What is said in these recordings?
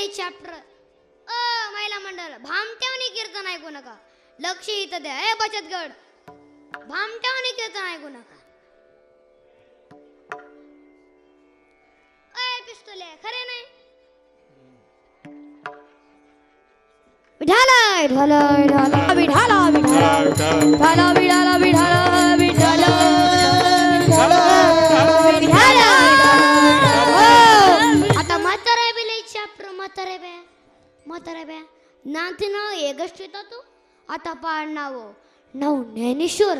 पहिले चॅप्टर अ महिला मंडळ भामट्यावनी कीर्तन ऐकू नका. लक्ष इथं द्या. ए बचत गड. भामट्यावनी कीर्तन ऐकू नका. अय पिस्तुले खरे नाही? विढाला विढाला विढाला विढाला विढाला विढाला म्हातारे बे नाती नाव एकच तू? आता पाड नाव. नऊ ज्ञानेश्वर.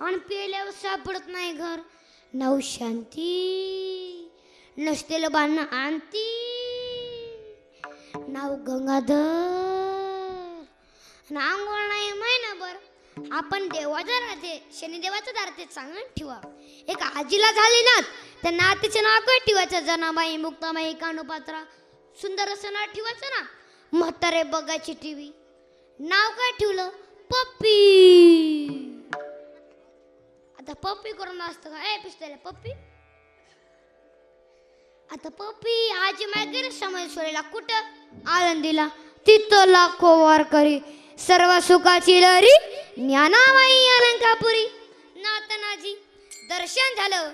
आणि पेल्यावर सापडत नाही घर. नऊ शांती. नसतेलं बांधणं आणती. नाव गंगाधर. आणि आंघोळ नाही महिनाभर. आपण देवाच्या राहते. शनिदेवाचं दारते चांगलं ठेवा. एक आजीला झाली ना त्या नातीचे नाव काय ठेवायचं? जनाबाई मुक्ताबाई कानुपात्रा. सुंदर असं नाव ठेवायचं ना? म्हातारे बघायची टीव्ही. नाव काय ठेवलं? पप्पी. आता पप्पी करून असतं का? ए पिस्तले पप्पी. आता पप्पी आजी मागे समजेश्वरीला कुठं? आनंदीला तिथं लाखो वारकरी सर्व सुखाची लहरी ज्ञानाबाई अलंकापुरी. नातनाजी दर्शन झालं.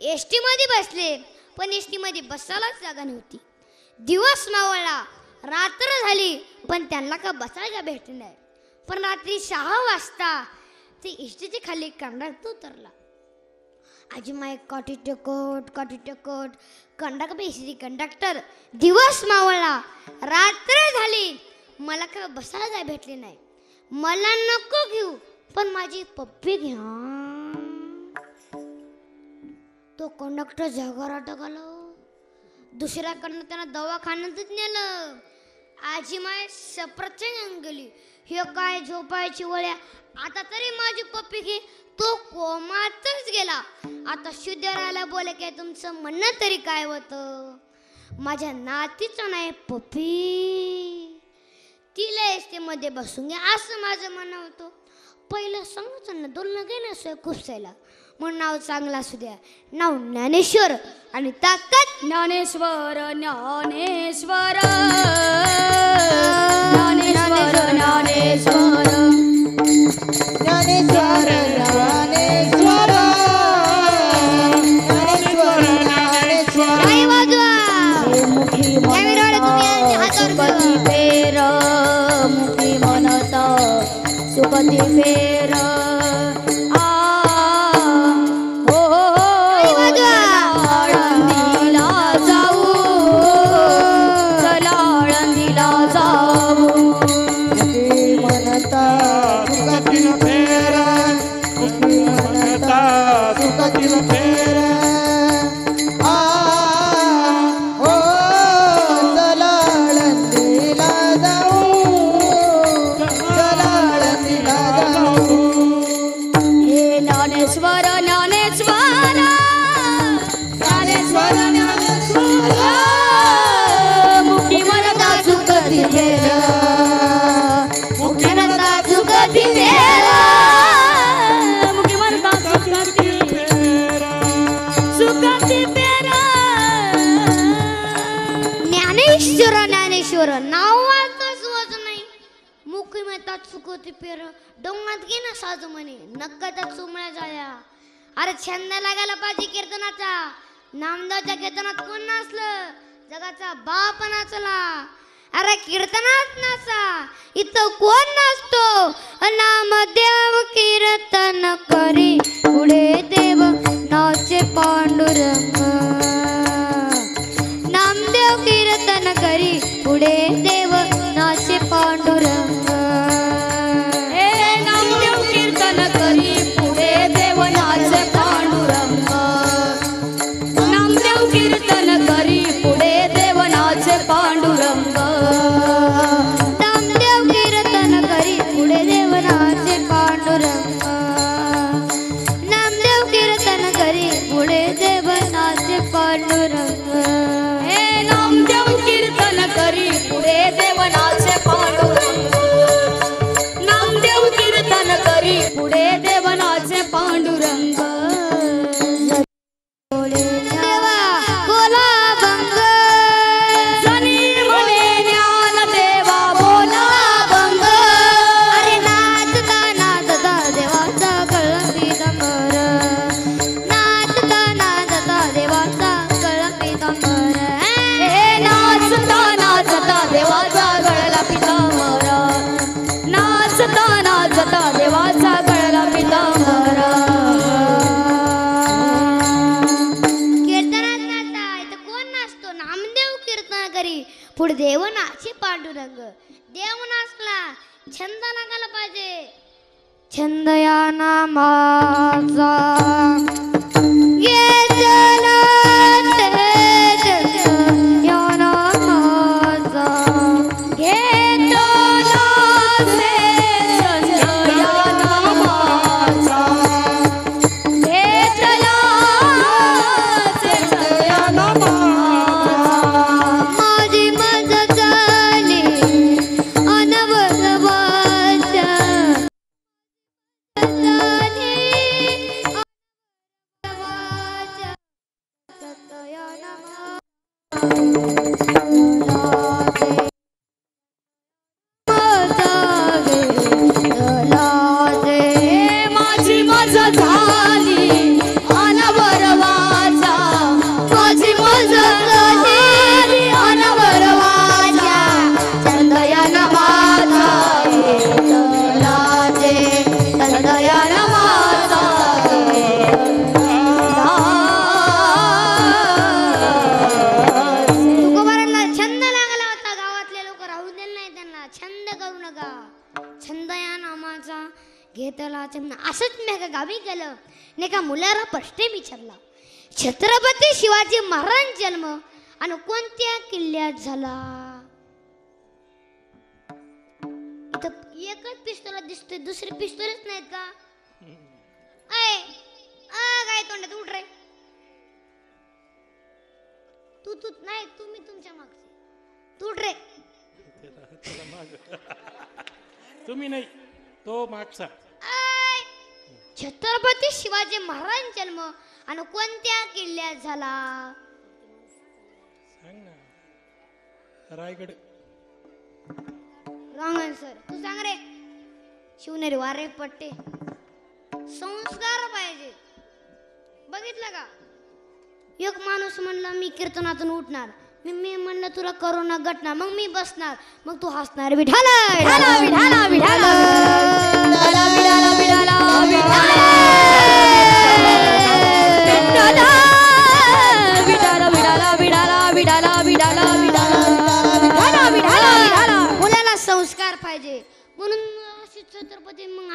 एस टी मध्ये बसले. पण एस टी मध्ये बसायलाच जागा नव्हती. दिवस मावळला. रात्र झाली पण त्यांना का बसायला भेट नाही? पण रात्री सहा वाजता ते एस खाली कंडक्टर उतरला. आजी माय कॉटी टकोट कॉटी टकोट कंडक बेसरी कंडक्टर? दिवस मावळला. रात्र झाली मला का बसायला भेटली नाही? मला नको घेऊ पण माझी पप्पी घ्या. तो कंडक्टर जगावर अटकलो दुसऱ्याकडनं त्यांना दवाखान्यातच नेलं आजी माय सप्रचंड गेली हे काय झोपायची वळ्या? आता तरी माझी पप्पी घे. तो कोमातच गेला. आता शुद्ध राहायला बोले काय तुमचं म्हणणं तरी काय होतं? माझ्या नातीचं नाही पप्पी. तिला एसटी मध्ये बसून घ्या असं माझं म्हणणं होतं. पहिलं सांगायचं ना दोन गेलं असं खुपसायला. म्हणून नाव चांगलं असू द्या. नाव ज्ञानेश्वर आणि ताकद ज्ञानेश्वर ज्ञानेश्वर. ज्ञानेश्वर ज्ञानेश्वर. ज्ञानेश्वर ज्ञानेश्वर. ज्ञानेश्वर ज्ञानेश्वर. काही वाजवा मुखी कॅमेरावाले तुम्ही यांच्या हातावर सुपती ठेवा. फेर मुखी म्हणत सुपती फेर. होती पेर. डोंगात घे ना साजू म्हणे. नक्काच्या चुमळ्या जाया अरे छंद लागायला पाहिजे कीर्तनाचा. नामदाच्या कीर्तनात कोण नाचलं? जगाचा बाप नाचला. अरे कीर्तनात नाचा. इथं कोण नाचतो? नामदेव कीर्तन करी. पुढे देव नाचे पांडुरंग. छंद असंच मी एका गावी गेलं. आणि एका मुलाला प्रश्न विचारला. छत्रपती शिवाजी महाराज जन्म आणि कोणत्या किल्ल्यात झाला? इथं एकच पिस्तोल दिसतोय दुसरे पिस्तोलच नाहीत का? अय काय तोंडात उठ रे. तू तू नाही तुम्ही तुमच्या मागचे. तू उठ रे. तुम्ही नाही तो मागचा! छत्रपती शिवाजी महाराज जन्म आणि कोणत्या किल्ल्यात झाला? सांग ना. रायगड. रॉंग आन्सर तू सांग रे. शिवनेरी वारे पट्टे. संस्कार पाहिजे. बघितलं का? एक माणूस म्हणला मी कीर्तनातून उठणार. मी मी म्हणलं तुला करोना गटणार मग मी बसणार. मग तू हसणार. विठाला विठाला विठाला विठाला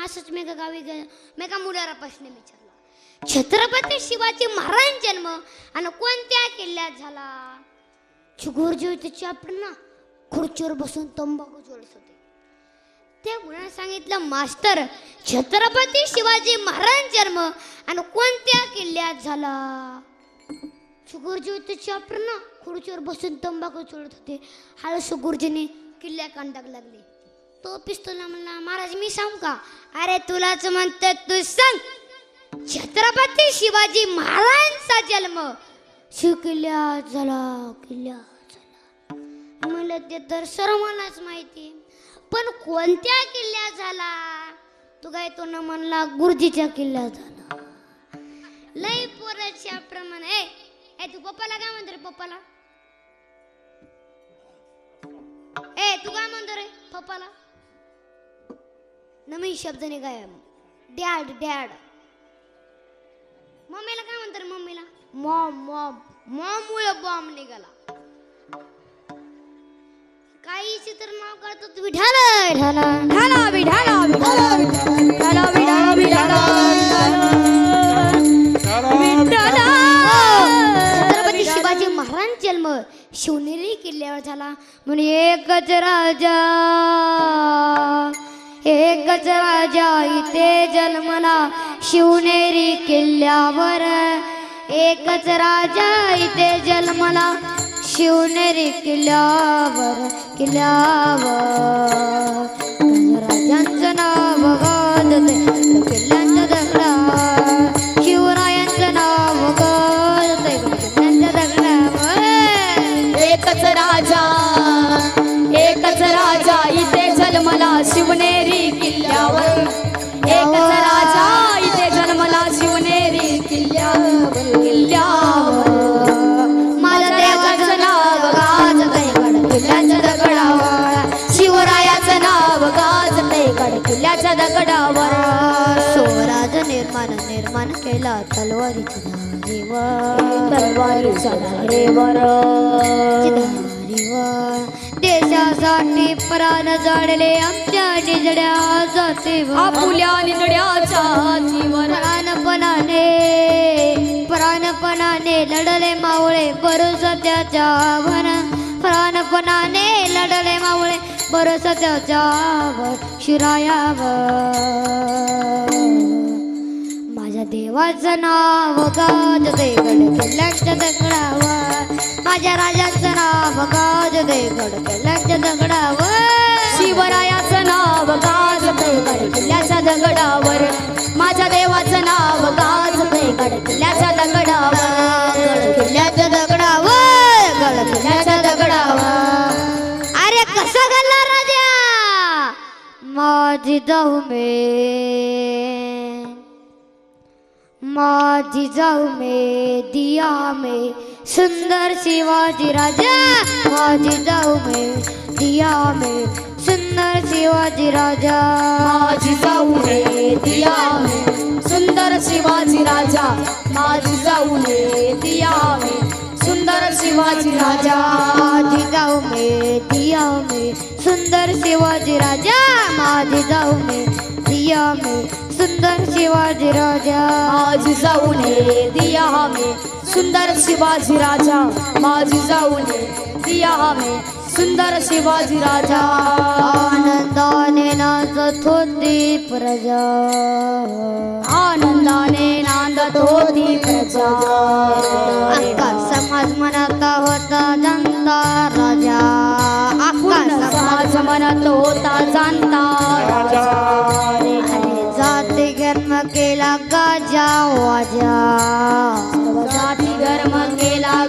असंच मेघा गावी गेलो मेघा मुलाला प्रश्न विचारला. छत्रपती शिवाजी महाराज जन्म आणि कोणत्या किल्ल्यात झाला? चुगोरजी त्याची आपण ना खुर्चीवर बसून तंबाखू चोळत होते. त्या मुलाने सांगितलं मास्टर छत्रपती शिवाजी महाराज जन्म आणि कोणत्या किल्ल्यात झाला? सुगुरुजी होते चॅप्टर ना खुर्चीवर बसून तंबाखू चोळत होते. हळू सुगुरुजीने किल्ल्या कांडाक लागले. तो पिस्तोला म्हणला महाराज मी सांगू का? अरे तुलाच म्हणते तू सांग. छत्रपती शिवाजी महाराजांचा जन्म. शिव झाला किल्ल्या झाला म्हणलं ते तर सर्वांनाच माहिती. पण कोणत्या किल्ल्या झाला? तू काय तो न म्हणला गुरुजीच्या किल्ल्या झाला. लय पोराच्या प्रमाणे. ए तू पप्पाला काय म्हणतो रे पप्पाला? ए तू काय म्हणतो रे पप्पाला? नवीन शब्द निघाय. Dad dad. मम्मीला काय म्हणतो रे मम्मीला? Mom mom. मॉम मुळे बॉम्ब निघाला. काहीची तर नाव विडाला विडाला छत्रपती शिवाजी महाराज जन्म शिवनेरी किल्ल्यावर झाला. म्हणून एकच राजा. एकच राजा इथे जन्मला शिवनेरी किल्ल्यावर. एकच राजा इथे जन्मला शिवनेरी किल्ल्यावर किल्ल्यावर. राजांचं नाव गाजते किल्ल्यांच्या दगडा. तुझ्यासाठी प्राण जाडले आमच्या निजड्या जाते आपुल्या निजड्याच्या हातीवर प्राणपणाने प्राणपणाने लढले मावळे बरोस त्याच्या वर प्राणपणाने लढले मावळे बरोस त्याच्या वर शिरायावर. माझ्या देवाचं नाव गाजते गड किल्ल्याच्या दगडावर. माझ्या राजाचं नाव गाजते गड किल्ल्याच्या दगडावर. शिवरायाचं नाव गाजते गड किल्ल्याच्या दगडावर. माझ्या देवाचं नाव गाजते गड किल्ल्याच्या दगडावर. गड किल्ल्याच्या दगडावर गड किल्ल्याच्या दगडावर. अरे कसा गल्ला राजा? माझी जाऊ मे माझी जाऊ मे दिया में सुंदर शिवाजी राजा. माझी जाऊ मे दिया में सुंदर शिवाजी राजा. माझी जाऊ रे दिया में सुंदर शिवाजी राजा. माझी जाऊ रे दिया में सुंदर शिवाजी राजा. माझी जाऊ मे दिया में सुंदर शिवाजी राजा. माझी जाऊ मे दिया में सुंदर शिवाजी राजा। माझी जाऊ रे दिया में सुंदर शिवाजी राजा। माझी जाऊ रे दिया में सुंदर शिवाजी राजा। आनंदाने नाचत होती प्रजा। आनंदाने नांदत होती प्रजा। अक्का समाज म्हणता होता जनता राजा। पूर्ण समाज म्हणत होता जाणता राजा। जाती धर्म केला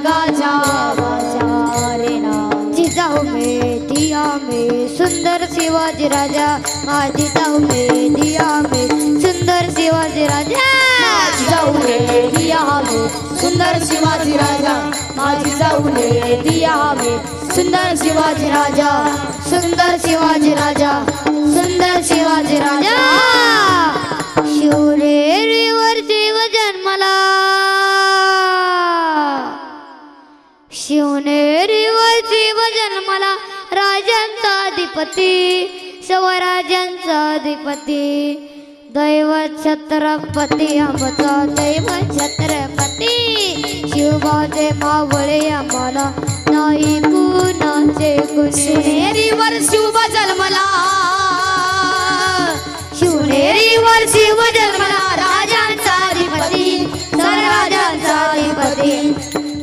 जिजाऊ में दिया में सुंदर शिवाजी राजा. माझी जाऊ में दिया में सुंदर शिवाजी राजा. जाऊ रे दिया में सुंदर शिवाजी राजा. माझी जाऊ रे दिया में सुंदर शिवाजी राजा. सुंदर शिवाजी राजा. सुंदर शिवाजी राजा. शिवनेरीवर जीव जन्मला. शिवनेरीवर जीव जन्मला. राजांचा अधिपती स्वराजांचा अधिपती. दैव छत्रपती आमचा दैव छत्रपती. शिवबाचे मावळे आम्हाला नाही कुणाचे कुणी शिवनेरीवर शिव जन्मला. शिवनेरीवर शिव जन्मला. राजांचा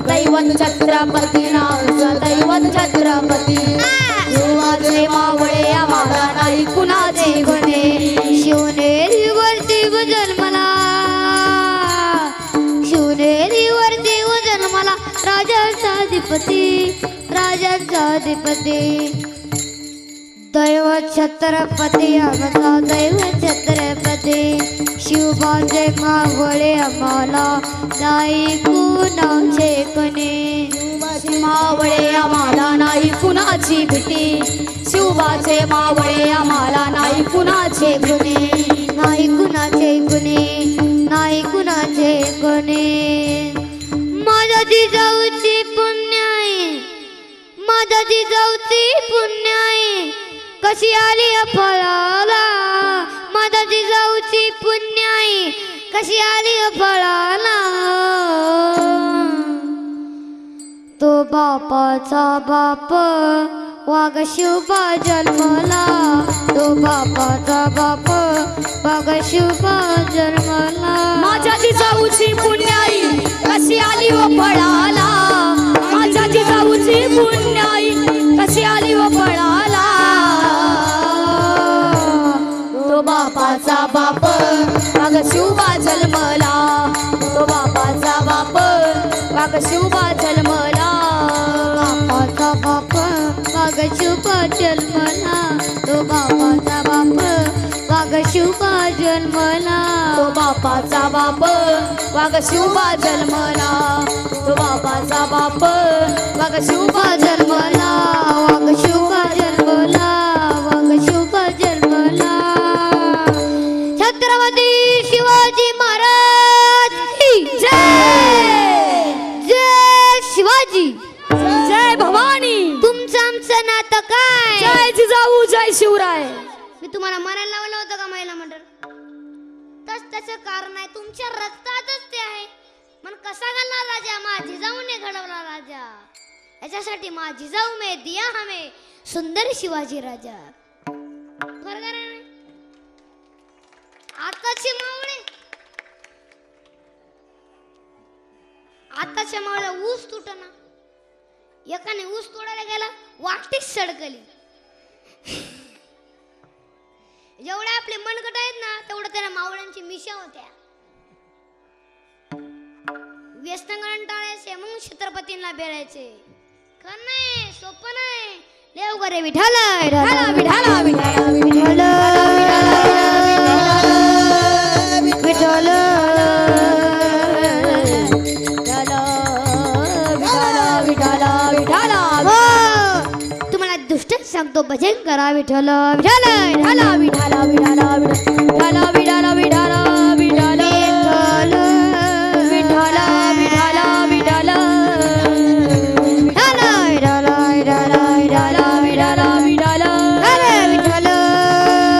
दैवत छत्रपती नामचा दैवत छत्रपती शिवाचे मावळे आम्हाला नाही कुणाचे गुन्हे शिवनेरीवर शिव जन्मला। शिवनेरीवर शिव जन्मला राजाचा अधिपती। राजाचा अधिपती। दैव छत्रपती आमचा दैव छत्रपती शिवबाचे मावळे आम्हाला नाही कुणाचे कोणी मावळे आम्हाला नाही कुणाची भीती शिवाचे मावळे आम्हाला नाही कुणाचे गुन्हे नाही कुणाचे गुणे नाही कुणाचे गुणे माझ्या जिजाऊची पुण्य आहे. माझ्या जिजाऊची पुण्य आहे. कशी आली फळाला? माझ्या जिजाऊची पुण्य कशी आली फळाला? तो बापाचा बाप वाघ शिवबा जन्मला. तो बापाचा बाप वाघ शिवबा जन्मला. माझ्या जिजाऊची पुण्याई. कशी आली व फळाला? माझ्या जिजाऊची पुण्याई. कशी आली व फळाला? बापाचा बाप. वाघ शिवबा जन्मला. तो बापाचा बाप. वाघ शिवबा जन्मला. बापाचा बाप. वाघ शिवबा जन्मला. तो बापाचा बाप. वाघ शिवबा जन्मला. तो बापाचा बाप. वाघ शिवबा जन्मला. तो बापाचा बाप. वाघ शिवबा जन्मला. जय शिवराय मी तुम्हाला मरायला लावलं होतं का महिला मंडळ? तस त्याचं कारण आहे तुमच्या रक्तातच ते आहे. मन कसा घालणार राजा? माझी जाऊने घडवला राजा. याच्यासाठी माझी जाऊ मे दिया हमे. सुंदर शिवाजी राजा. आताची आताचे मावळे. आताच्या मावळ्या ऊस तुटना. एकाने ऊस तोडायला गेला वाटीच सडकली. आपले मनगट आहेत ना तेवढं त्याला मावळ्यांची मिशा होत्या. व्यस्तंगण टाळायचे मग छत्रपतींना बेळायचे खरं नाही सोपं नाही. देव करे विठाला विठाला विठाला विठाला विठाला सांगतो भजन करा विठ्ठल विठाल विठाला विठाला विठाला विठाला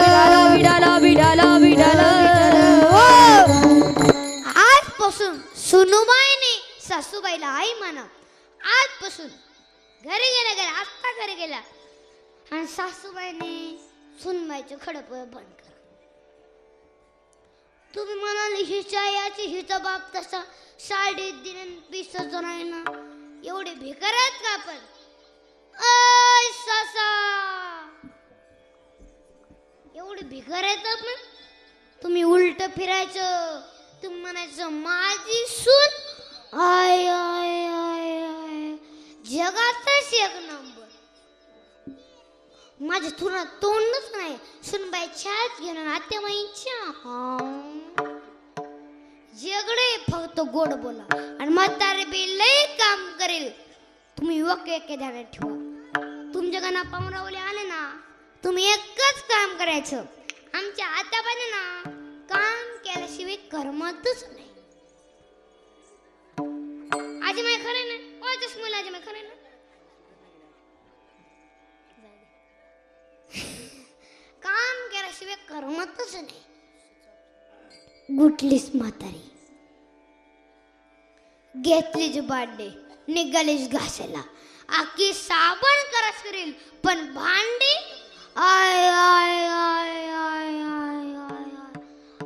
विठाला विठाला विठाला आजपासून सुनुबाईने सासूबाईला आई म्हणा आजपासून घरी गेल्या गेल्या आत्ता घरी गेला आणि सासूबाईने सुनबाईचं खडप बंद करा तुम्ही म्हणाले हिच्या याची हिचा बाप तसा साडी दिन वीस जण आहे ना? एवढे भिकार आहेत का आपण? अय सासा. एवढे भिकार आहेत आपण? तुम्ही उलट फिरायचं तुम्ही म्हणायचं माझी सून आय आय आय आय जगातच एक नंबर माझ्या तुला तोंडच नाही. सुनबाईच्याच घेणं नातेवाईच्या जगडे फक्त गोड बोला आणि म्हातारे बी लय काम करेल. तुम्ही ओके एक ध्यानात ठेवा. तुमच्या गणा पाहुणावले आले ना तुम्ही एकच काम करायचं. आमच्या आत्याबाने ना काम केल्याशिवाय करमतच नाही. आजी माय खरे ना? ओ चष्मा आजी माय खरे ना? काम केल्याशिवाय करमतच नाही. गुटलीस म्हातारी. घेतलीच बाड्डे निघालीच घासायला. आखी साबण करस करील पण भांडी? आय आय आय आय आय आय.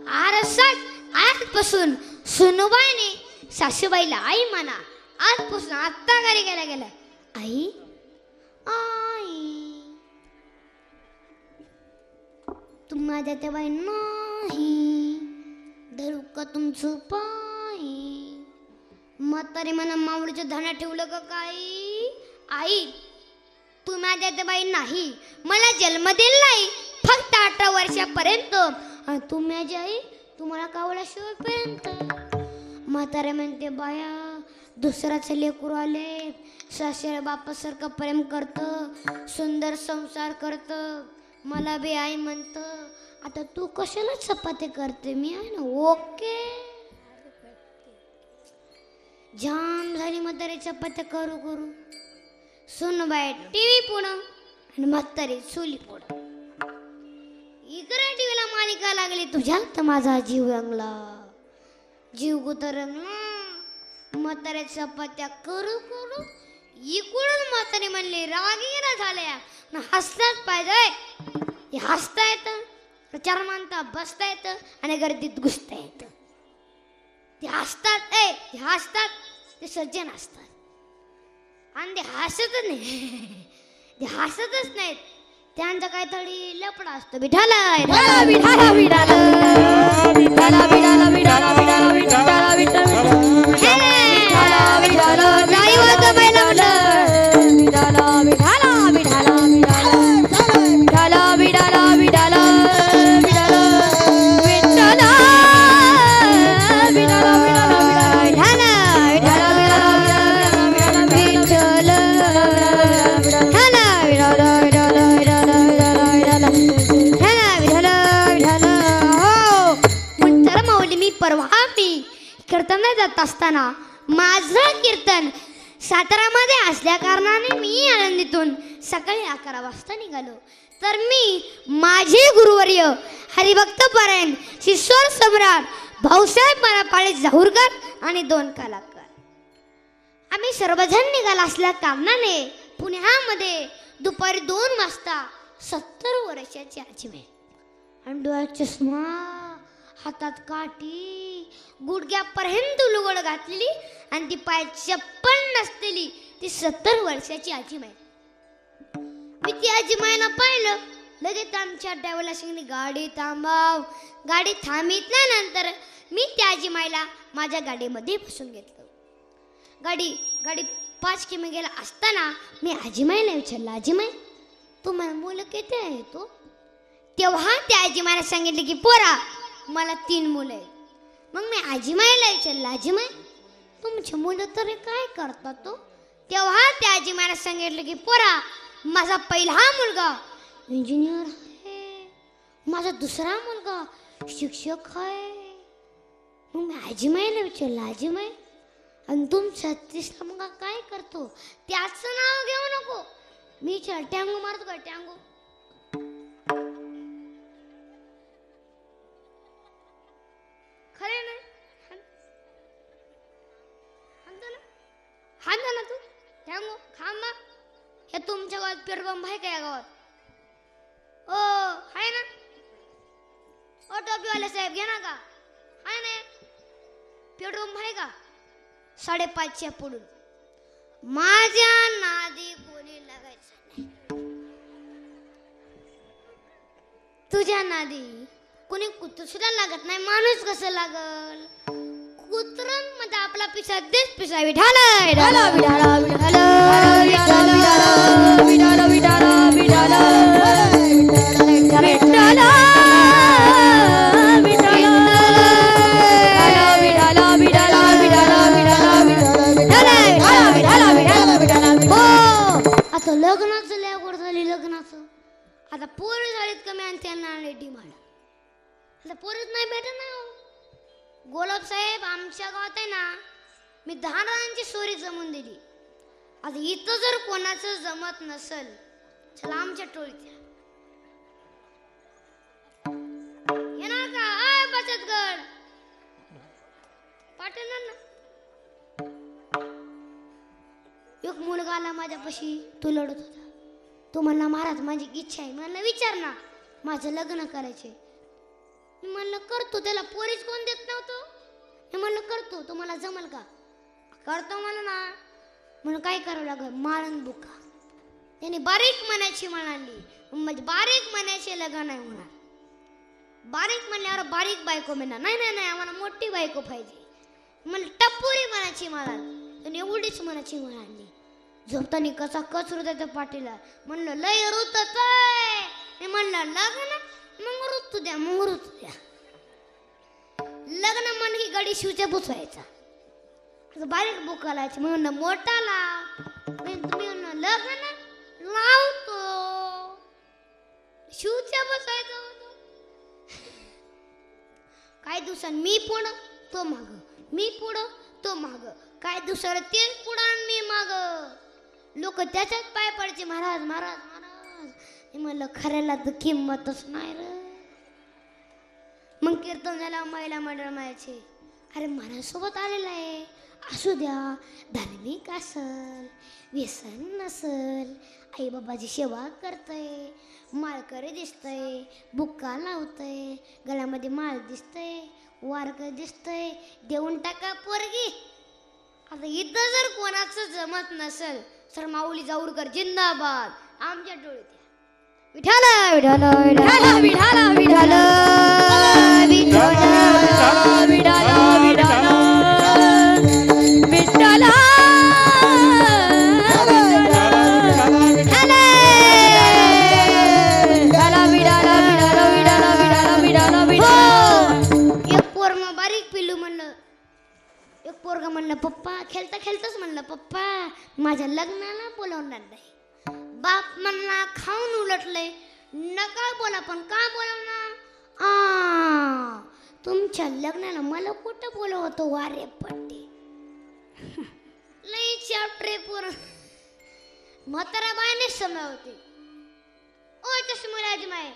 आरसात आजपासून सुनुबाईने सासूबाईला आई म्हणा आजपासून आत्ता घरी गेल्या गेल्या. आई? तू माझ्या तेव्हा नाही. धरू का तुमचं पाय? म्हातारे मला मावळीचं धान्या ठेवलं का काही आई तू माझ्या त्या बाई नाही. मला जन्म दिला नाही. फक्त अठरा वर्षापर्यंत. आणि तू माझी आई तुम्हाला कावळा शिवायपर्यंत म्हातारे म्हणते बाया दुसऱ्याचे लेकरू आले. सासरे बापासारखं प्रेम करतं. सुंदर संसार करतं. मला बी आई म्हणतं आता तू कशाला चपाती करते? मी आहे ना ओके. जाम झाली म्हातारी चपात्या करू करू. सुन बाय टीव्ही पुढं. आणि म्हातारी चुली पुढं. इकडे टीव्हीला मालिका लागली तुझ्या तर माझा जीव रंगला. जीव गुत रंगला. म्हाताऱ्या चपात्या करू करू. इकडून म्हातारी म्हणली रागीरा झाल्या. ना हसताच पाहिजे हे हसता येतं प्रचार मानता बसता येतं आणि गर्दीत घुसता येतं. ते हसतात ए ते हसतात ते सज्जन असतात आणि ते हसतच नाही. ते हसतच नाहीत. त्यांचा काहीतरी लपडा असतो बिठाला विठाला जात असताना माझं कीर्तन सातारामध्ये असल्या कारणाने मी आनंदीतून सकाळी अकरा वाजता निघालो. तर मी माझे गुरुवर्य हरिभक्त परायण शिश्वर सम्राट भाऊसाहेब मरापाळे जाहूरकर आणि दोन कलाकार. आम्ही सर्वजण निघाला असल्या कारणाने पुण्यामध्ये दुपारी दोन वाजता सत्तर वर्षाची आजी आणि डोळ्यात चष्मा हातात काठी गुडघ्यापर्यंत लुगड घातलेली आणि ती पाय चप्पल नसलेली ती सत्तर वर्षाची आजीबाई. मी ती आजीमाईला पाहिलं. लगेच आमच्या ड्रायव्हरला सांगितली गाडी थांबाव. गाडी थांबितल्यानंतर मी त्या आजीमाईला माझ्या गाडीमध्ये बसून घेतलं. गाडी गाडी पाच किमी गेला असताना मी आजीमाईला विचारलं आजीमाई तुम्हाला मुलं किती आहे तो हो? तेव्हा त्या आजीमाईला सांगितले की पोरा मला तीन मुलं आहेत. मग मी आजीमाईला विचारलं आजीमाई तुमची मुलं तरी काय करतात तो? तेव्हा त्या आजीमाईला सांगितलं की पोरा माझा पहिला मुलगा इंजिनियर आहे. माझा दुसरा मुलगा शिक्षक आहे. मग मी आजीमाईला विचारलं आजीमाई आणि तुमचा तिसरा मुलगा काय करतो? त्याचं नाव घेऊ नको. मी विचार टँगू मारतो का? टँगू पेट्रोल पंप आहे का या गावात? ओ आहे ना? ओ टोपीवाले साहेब घे ना का? आहे ना? पेट्रोल आहे का? साडेपाचच्या पुढून. माझ्या नादी कोणी लागायचं नाही. तुझ्या नादी कोणी कुत्र सुद्धा लागत नाही. माणूस कसं लागल? कुत्र्यांमध्ये आपला पिसा देश पिसा विठाला विठाला हो आता लग्नाचं लय गोड झाली लग्नाचं आता पोरी झालीत कमी आणि त्यांना डिमांड आता पोरीच नाही भेटत ना गोलाबसाहेब आमच्या गावात आहे ना मी दहा जणांची सोरी जमून दिली. आता इथं जर कोणाचं जमत नसल चला आमच्या टोळीत येणार का? आय बचत गड. पाठवणार ना? एक मुलगा आला माझ्यापाशी तो लढत होता. तो म्हणला महाराज माझी इच्छा आहे. म्हणलं विचार ना माझं लग्न करायचे मी म्हणलं करतो त्याला पोरीच कोण देत नव्हतं? मी म्हणलं करतो तुम्हाला जमल का? करतो म्हणा ना. म्हणून काय करावं लागलं? मारण बुका. त्याने बारीक म्हणायची म्हणाली म्हणजे बारीक मनाचे लग्न नाही होणार. बारीक म्हणल्यावर बारीक बायको म्हणणार नाही नाही नाही आम्हाला मोठी बायको पाहिजे. मला टप्पुरी म्हणायची मला आणि एवढीच म्हणायची म्हणाली. झोपताना कसा कचरू त्या पाठीला. म्हणलं लय रुतच मी म्हणलं लग्न मग द्या मग द्या. लग्न म्हण की गडी शिवच्या पुसवायचा बारीक बुक घालायची. मी म्हणलं मोठाला. तुम्ही लग्न लावतो. शिवच्या बसायचं होतं. काही दिवसांनी मी पुढं तो माग. मी पुढं तो माग. काय दुसरं? तेच पुढं मी माग. लोक त्याच्यात पाय पडचे. महाराज महाराज महाराज. म्हणलं खऱ्याला तर किंमतच नाही रे. मग कीर्तन झाला महिला मंडळ मायाचे अरे मनासोबत आलेला आहे. असू द्या धार्मिक असल व्यसन नसल आई बाबाची सेवा करतय माळकरी दिसतय बुक्का लावतय गळ्यामध्ये माळ दिसतय वारकर दिसतय देऊन टाका पोरगी. आता इथं जर कोणाचं जमत नसल तर माऊली जाऊरकर जिंदाबाद. आमच्या डोळीत विठाला विठाला विठाला विठाला विठाला एक बारीक म्हणलं. एक पोरग म्हणलं पप्पा खेळता खेळताच म्हणलं पप्पा माझ्या लग्नाला बोलवणार नाही. बाप म्हणला खाऊन उलटले नका बोला पण का बोलवणार आ तुमच्या लग्नाला मला कुठं बोलवतो वारे पट्टे? लई चॅप्टर पूर्ण म्हातारा बायने समय होते. ओ चष्मुलाजी माय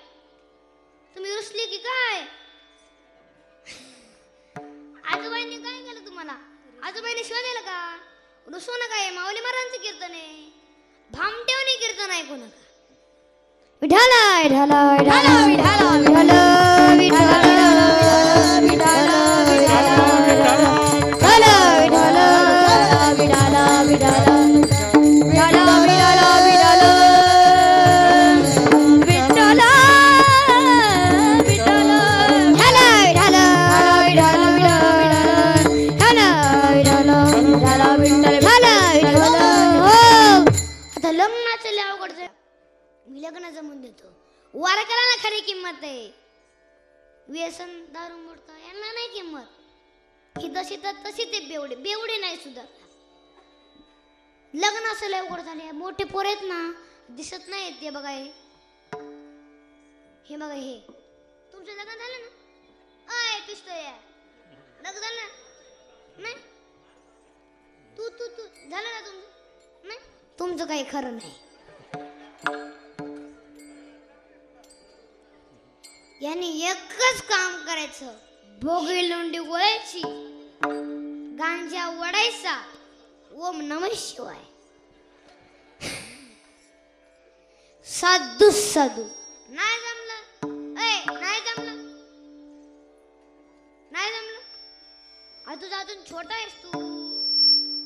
तुम्ही रुसली की काय? आजोबाईंनी काय केलं तुम्हाला? आजोबाईंनी शोधेल का? रुसू नका हे माऊली महाराजांचं कीर्तन आहे. भामटेवणी कीर्तन ऐकू नका. विठाला विठाला विठाला विठाला विठाला आहे. व्यसन दारू मोडका यांना नाही किंमत. ही तशी तर तशी ते बेवडे बेवडे नाही सुद्धा. लग्न असं लवकर झाले मोठे पोर आहेत ना दिसत नाही ते बघा हे. हे बघा हे. तुमचं लग्न झालं ना? आय पिस्तोय लग्न झालं ना? नाही? तू तू तू झालं ना तुमचं? नाही? तुमचं काही खरं नाही. याने एकच काम करायचं. भोगळी लोंडी गोळायची गांजा वडायचा ओम नम शिवाय. साधू साधू. नाही जमलं? ए नाही जमलं? नाही जमलं? अजून अजून छोटा आहेस तू.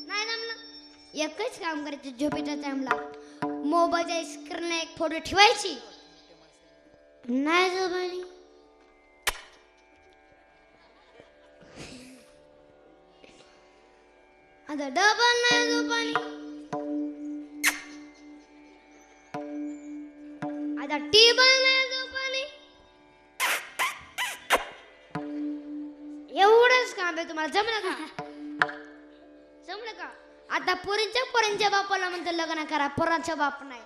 नाही जमलं? एकच काम करायचं झोपेच्या टाइमला मोबाईलच्या स्क्रीनला एक फोटो ठेवायची. नाही जमानी आता डबल नाही झोपानी आता टेबल नाही झोपानी एवढंच काम आहे तुम्हाला जमलं का जमलं का आता पोरींच्या पोरांच्या बापाला म्हणतो लग्न करा पोरांच्या बाप नाही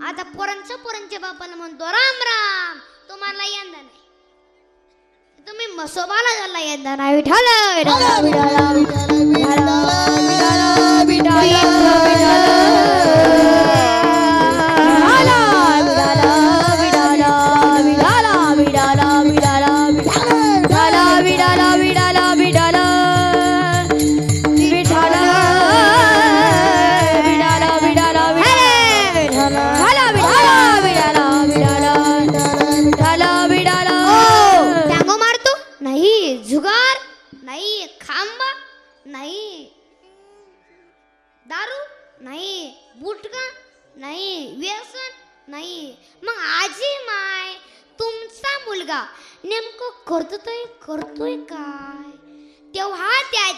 आता पोरांच्या पोरांच्या बापाला म्हणतो राम राम तुम्हाला यंदा नाही तुम्ही मसोबाला झाला यंदा नाही विठाला टँगो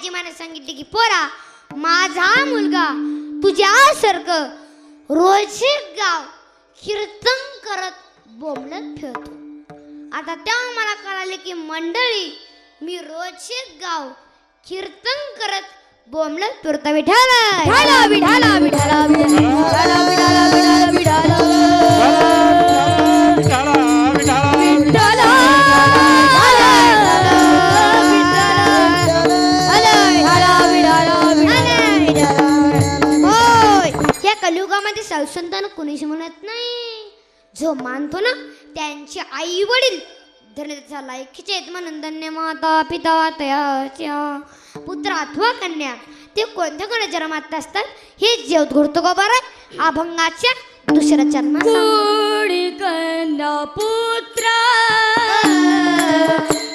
आजी मला सांगितले की पोरा माझा मुलगा तुझ्यासारखं रोजचे गाव कीर्तन करत बोंबलत फिरतो. आता तेव्हा मला कळाले की मंडळी मी रोजचे गाव कीर्तन करत बोंबलत फिरता विठाला विठाला या कलियुगामध्ये संतान कुणीच म्हणत नाही. जो मानतो ना त्यांचे आई वडील धन्यचा लायकीचे आहेत म्हणून धन्य माता पिता तयाच्या पुत्र अथवा कन्या ते कोणत्या कोणत्या जन्मात असतात हे जेवत घडतो का बरं? अभंगाच्या दुसऱ्या जन्मा कन्या पुत्र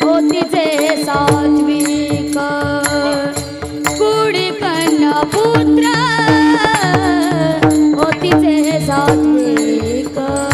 होतीचे सात्विक. कुडी कन्या पुत्र होतीचे सात्विक हे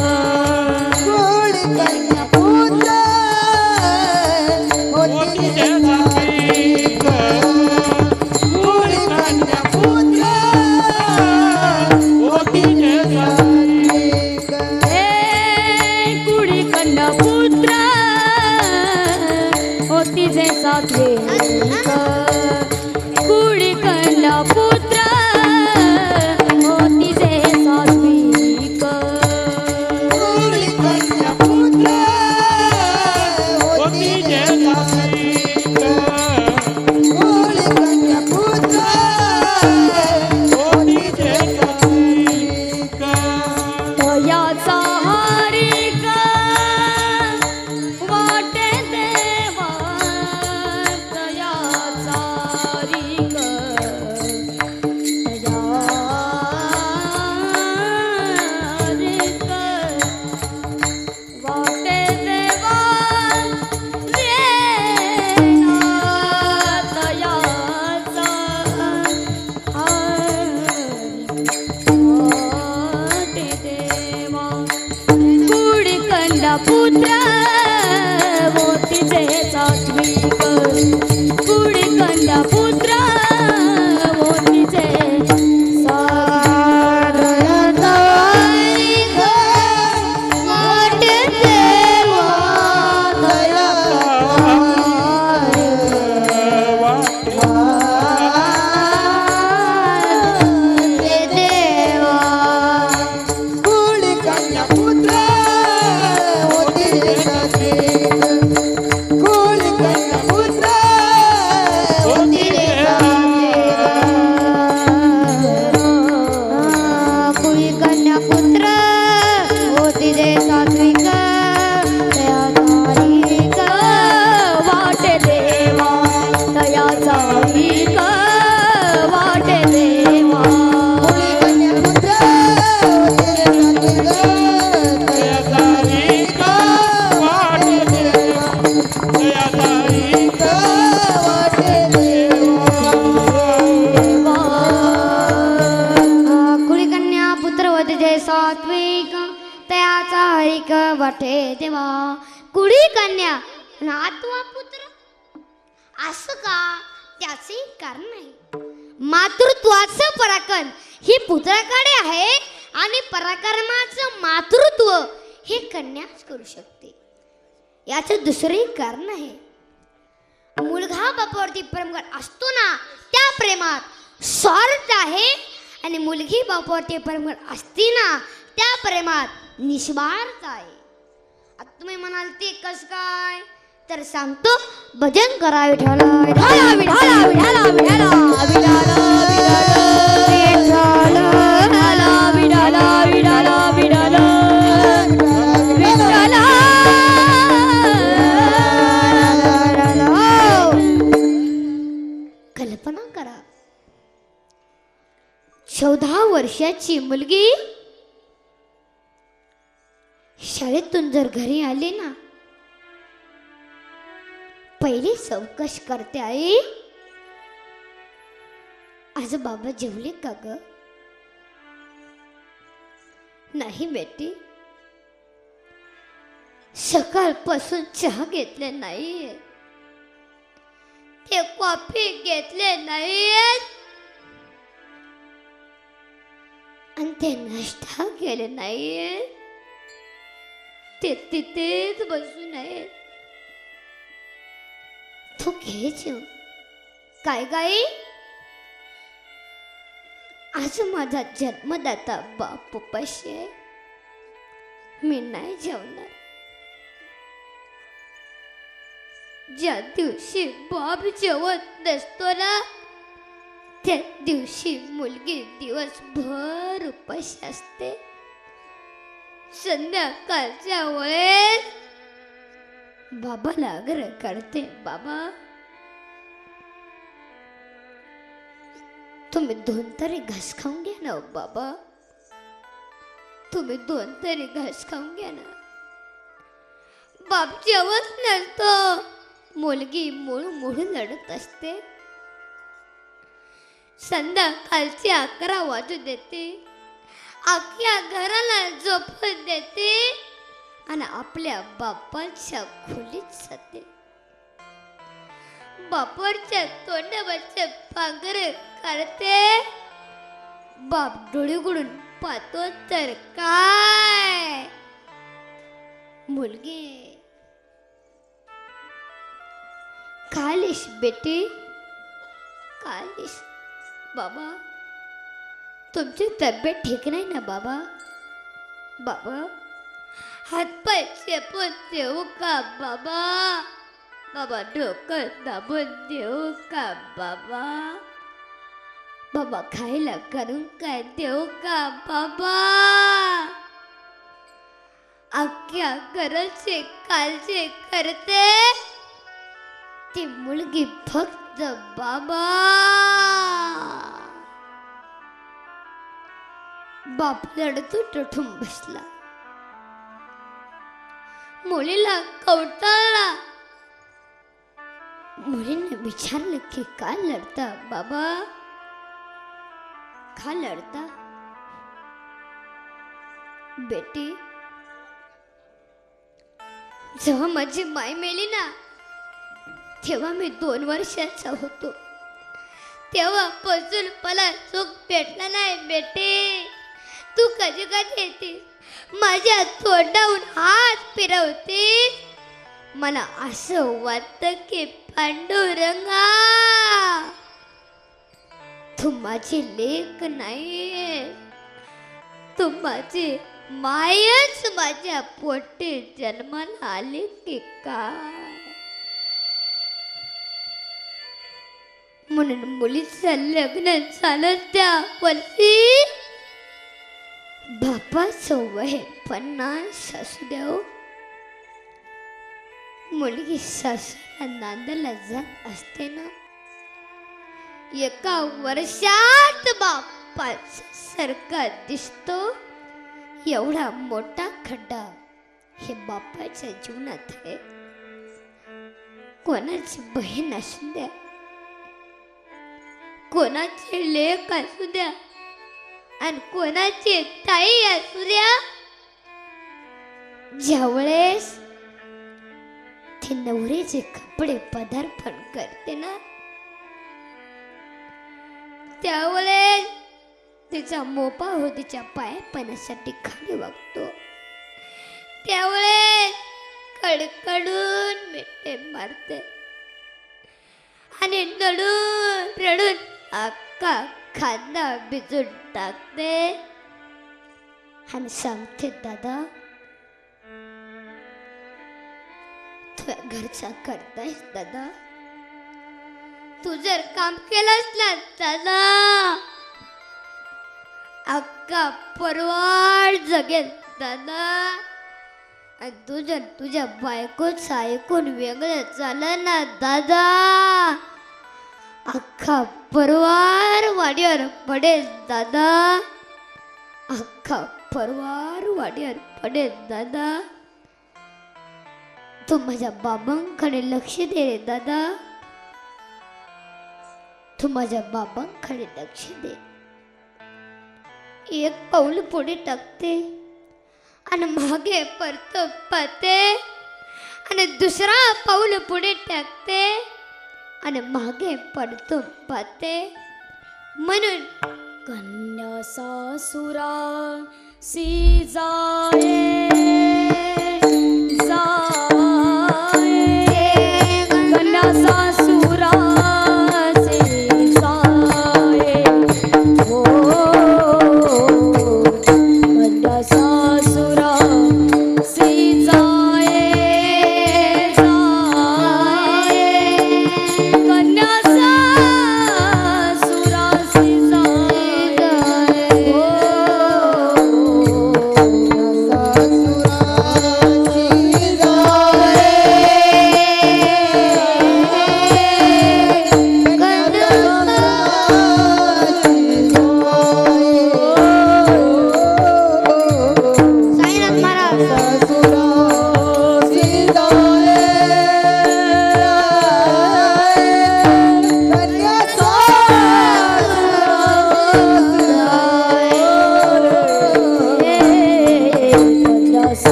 याचं दुसरे कारण आहे मुलगा बापावरती प्रेम असतो ना त्या प्रेमात स्वार्थ आहे आणि मुलगी बापावरती प्रेम असते ना त्या प्रेमात निस्वार्थ आहे आता तुम्ही म्हणाल ते कस काय तर सांगतो भजन करावे विठाला विठाला विठाला विठाला विठाला चौदा वर्षाची मुलगी शाळेतून जर घरी आली ना पहिली चौकश करते आई. आज बाबा जेवले का ग? नाही बेटी. सकाळपासून चहा घेतले नाहीये. ते कॉफी घेतले नाहीयेत. आणि ते नाश्ता केले नाहीये ते तिथेच बसून आहे तू घे जेव काय गाई आज माझा जन्मदाता बाप उपाशी आहे मी नाही जेवणार ज्या दिवशी बाप जेवत नसतो ना त्या दिवशी मुलगी दिवसभर उपाशी असते. संध्याकाळच्या वेळेस बाबाला आग्रह करते बाबा तुम्ही दोन तरी घास खाऊन घ्या ना हो, बाबा. तुम्ही दोन तरी घास खाऊन घ्या ना. बाप जेवत नसतो. मुलगी मुळू मुळू लढत असते. संध्याकाळची अकरा वाजू देते. अख्ख्या घराला झोपत देते. आणि आपल्या बापाच्या खोलीत जाते. बापाच्या तोंडावरचे पांघर काढते. बाप डोळे उघडून पाहतो तर काय? मुलगी. कालिश बेटी. कालिश बाबा तुमची तब्येत ठीक नाही ना बाबा? बाबा हातपाय चेपून देऊ का बाबा? बाबा डोकं दाबून देऊ का बाबा? बाबा खायला करून काय देऊ का बाबा? अख्ख्या घराचे कालचे करते ती मुलगी फक्त बाबा. बाप लढतो टठून बसला. मुलीला कवटाळला. मुलीने विचारलं की का लढता बाबा? का लढता? बेटी जेव्हा माझी माय मेली ना तेव्हा मी दोन वर्षाचा होतो. तेव्हा पजून मला चूक भेटला नाही बेटे. तू कधी कधी माझ्या तोंडाहून हात फिरवते मला असं वाटतं की पांडुरंगा! तू माझी लेख नाही तू माझी मायच माझ्या पोटी जन्माला आली की काय? म्हणून मुलीचं लग्न झालं त्या वर्षी बापाचं वय पन्नास असू हो. मुलगी सासूला नांदायला जात असते ना? एका वर्षात बापाच सरका दिसतो. एवढा मोठा खड्डा हे बापाच्या जीवनात आहे. कोणाची बहीण असू द्या. कोणाचे लेख असू द्या. आणि कोणाची ताई असू द्या. ज्यावेळेस ते नवरीचे कपडे पदार्पण करते ना त्यावेळेस तिचा मोपा हो तिच्या पाय पाण्यासाठी खाली वागतो. त्यावेळेस कडकडून मिठे मारते. आणि रडून रडून अक्का खांदा भिजून टाकते आणि सांगते दादा तुझ्या घरचा करतायस दादा तू जर काम केलंस ना दादा अक्का परवाड जगेल दादा आणि तू जर तुझ्या बायकोच ऐकून वेगळं झालं ना दादा अख्खा परवार वाड्यावर पडेल दादा. अख्खा परवार वाड्यावर पडेल दादा. तू माझ्या बाबांकडे लक्ष दे रे दादा. तू माझ्या बाबांकडे लक्ष दे. एक पाऊल पुढे टाकते आणि मागे परत पाते आणि दुसरा पाऊल पुढे टाकते. आणि मागे पडतो पाहते म्हणून कन्या सासुरा सी जाए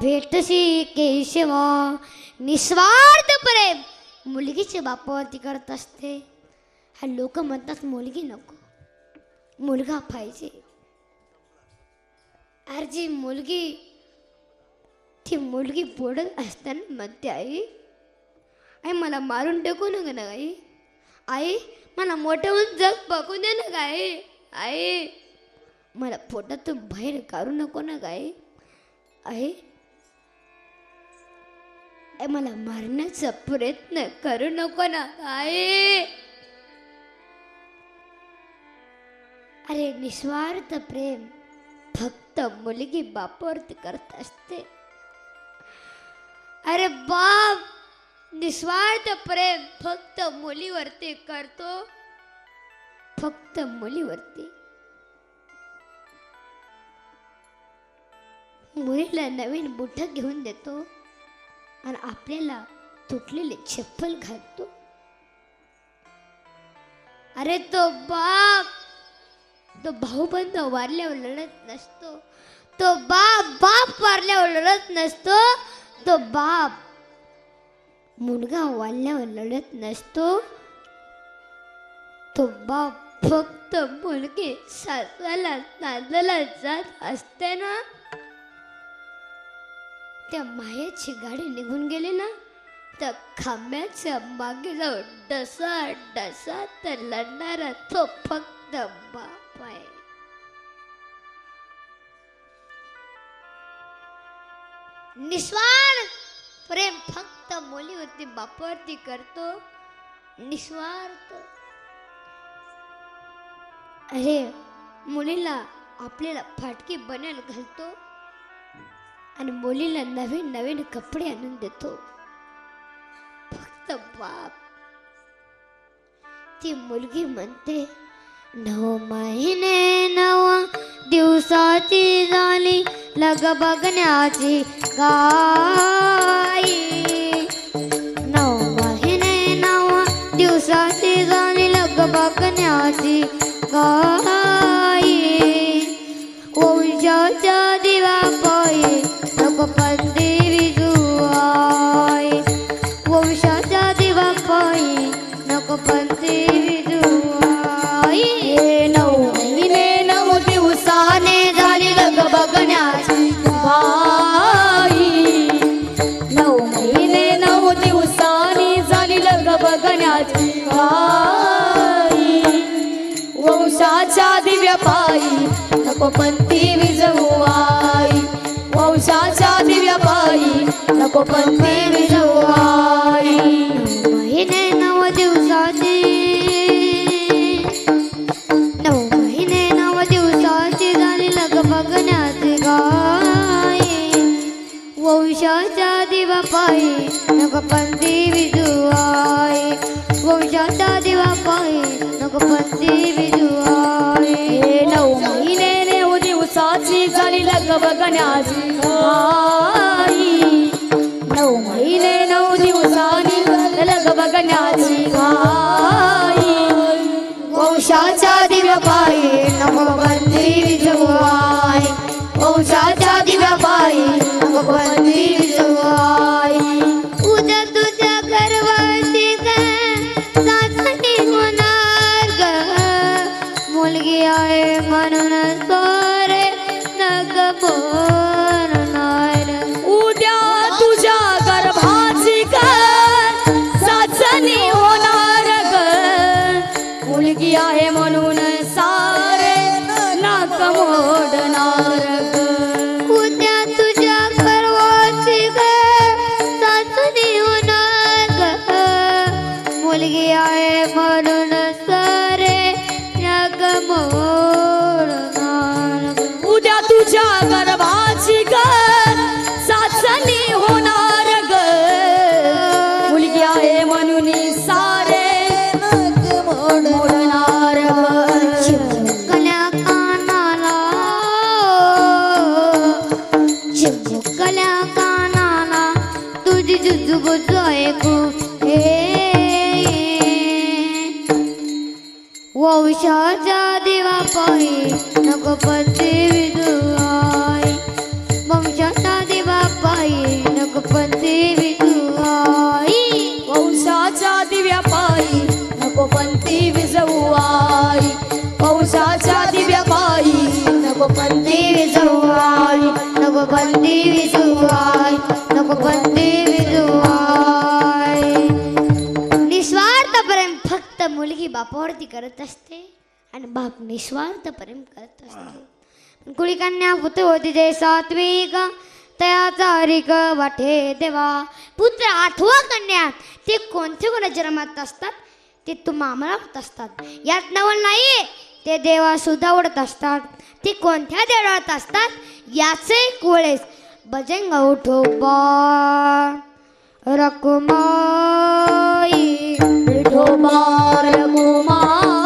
भेटशी केशव. निस्वार्थ प्रेम. मुलगीचे बापावरती करत असते. हा लोक म्हणतात मुलगी नको. मुलगा पाहिजे. अरे जी मुलगी ती मुलगी बोडत असताना म्हणते आई आई मला मारून टाकू नका ना आई. आई मला मोठं होऊन जग बघू दे ना गाई आई मला पोटातून बाहेर काढू नको ना काय आई. आई मला मारण्याचा प्रयत्न करू नको ना आई. अरे निस्वार्थ प्रेम फक्त मुलगी बापावरती करत असते. अरे बाप! निस्वार्थ प्रेम फक्त मुलीवरती करतो. फक्त मुलीवरती. मुलीला नवीन बुठ घेऊन देतो. आणि आपल्याला तुटलेले चप्पल घालतो. अरे तो बाप! तो भाऊबंद वारल्यावर लढत नसतो. तो बाप बाप वारल्यावर लढत नसतो. तो बाप मुलगा वाढल्यावर लढत नसतो. तो बाप फक्त मुलगी सासऱ्याला नांदायला जात असते ना? त्या मायाची गाडी निघून गेली ना तर खांब्याच्या मागे जाऊन डसा डसा तर लढणारा तो फक्त बाप आहे निस्वार्थ प्रेम फक्त मुलीवरती बापावरती करतो. निस्वार्थ. अरे मुलीला आपल्याला फाटकी बनेल घालतो. आणि मुलीला नवीन नवीन कपडे आणून देतो. फक्त बाप. ती मुलगी म्हणते नऊ महिने नव दिवसाची झाली लग बघण्याची गाई नऊ महिने नव दिवसाची झाली लग बघण्याची गाई वंशाच्या लोकपंथी विजुआय वंशाच्या दिवा पायी लोकपंथी विजुआय हे नऊ महिने नऊ दिवसाने झाली लग बघण्याची बाई. नऊ महिने नऊ दिवसाने झाली लग बघण्याची बाई. वंशाच्या दिव्या पाई नको पंथी पायी नको पंथी महिने नव दिवसाची. नऊ महिने नव दिवसाची झाली लग बघण्याची गाय वंशाच्या दिवा पायी नग वंशाच्या दिवा पायी नग हे नऊ महिने नऊ दिवसाची झाली लग बघण्याची नऊ महिने नऊ दिवसांनी लग बघण्याची घाई वंशाच्या दिव्या पायी नको बंदी विजवाय वंशाच्या दिव्या पायी नको बंदी विजवाय उद्या तुझ्या गर्वाची सासणी होणार ग मुलगी आहे म्हणून सोरे नग बोलणार बाप निस्वार्थ प्रेम करत असतो. कुळिकन्या पुतो तिथे सात्विक तयाचारिक वाटे देवा. पुत्र आठवा कन्या ते कोणते कोण जन्मात असतात? ते तुम्हाला होत असतात. यात नवल नाही ते देवा सुद्धा आवडत असतात. ते कोणत्या देवळात असतात? याचे कुळेस. बजंग उठो बा रकुमाई विठोबा रघुमा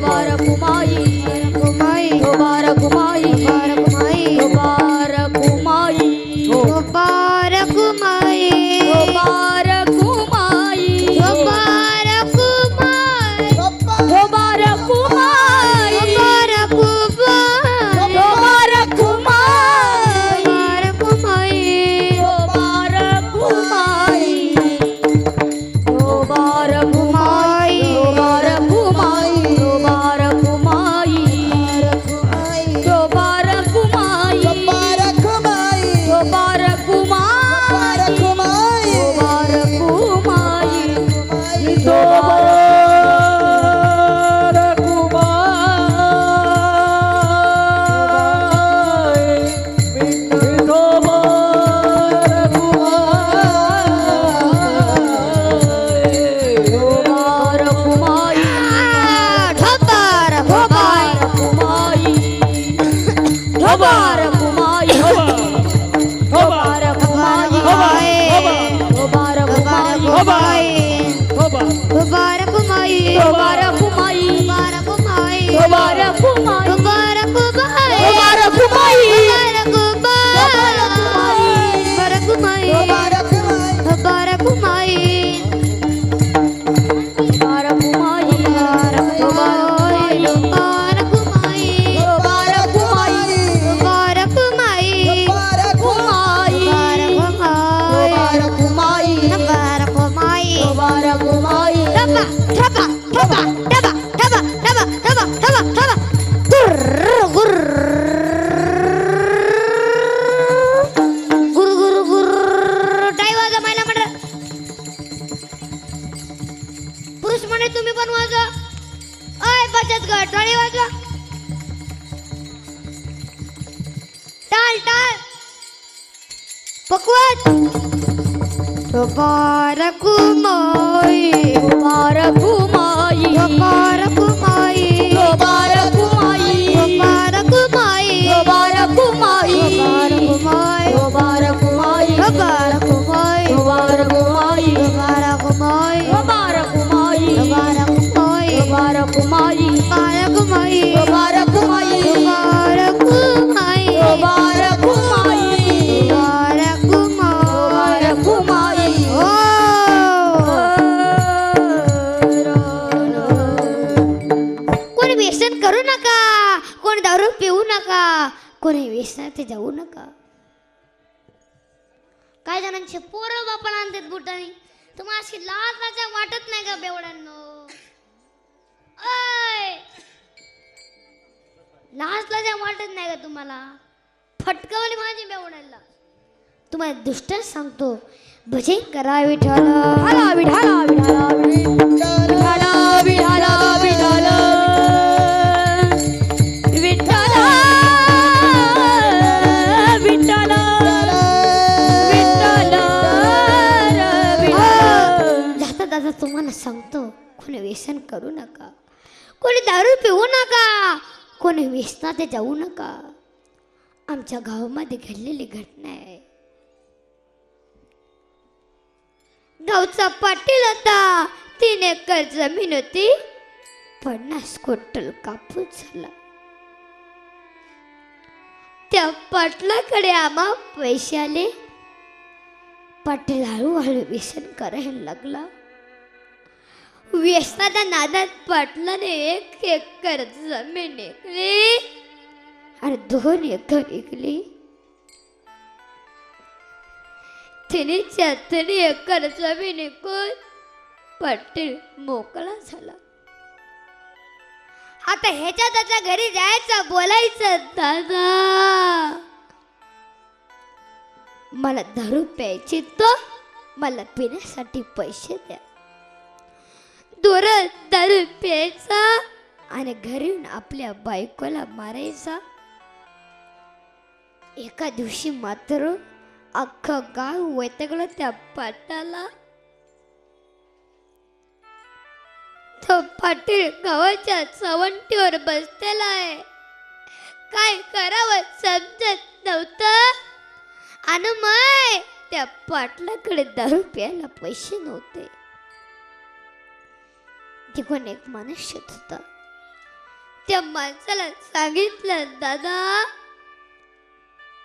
bora, bora. कोणी दारू पिऊ नका कोणी व्यसनात जाऊ नका. आमच्या गावामध्ये घडलेली घटना आहे. गावचा पाटील होता. तीन एकर जमीन होती. पन्नास क्विंटल कापूस झाला. त्या पाटलाकडे आम्हा पैसे आले. पाटील हळूहळू व्यसन करायला लागला. व्यसनाच्या नादात पटलं एक एकर जमीन ऐकली आणि दोन एकर ऐकली तिने तिने एकर जमीन ऐकून पटेल मोकळा झाला. आता ह्याच्या त्याच्या घरी जायचं बोलायचं दादा. मला दारू प्यायची तो मला पिण्यासाठी पैसे द्या. दूर दारू प्यायचा आणि घरी येऊन आपल्या बायकोला मारायचा. एका दिवशी मात्र अख्खं गाव वैतगलं त्या पाटाला. तो पाटील गावाच्या चवंटीवर बसलेला आहे काय करावं समजत नव्हतं. आणि मग त्या पाटलाकडे दारू प्यायला पैसे नव्हते. तिकडून एक माणूस येत होता. त्या माणसाला सांगितलं दादा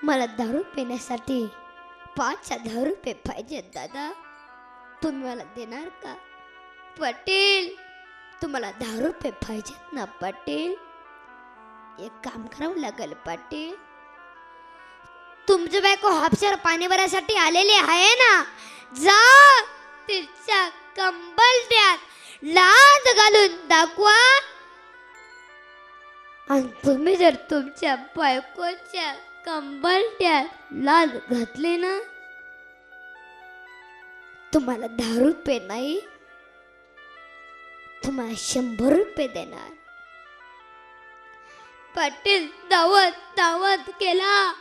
मला दारू पिण्यासाठी पाच हजार रुपये पाहिजेत दादा. तुम्ही मला देणार का? पटेल तुम्हाला दहा रुपये पाहिजेत ना पाटील. एक काम करावं लागेल पाटील. तुमचं बायको हापशार पाणी भरायसाठी आलेली आहे ना? जा तिच्या कंबल द्या. लाद घालून दाखवा. आणि तुम्ही जर तुमच्या बायकोच्या कंबलट्या लाद घातले ना तुम्हाला दहा रुपये नाही तुम्हाला शंभर रुपये देणार. पाटील दावत दावत केला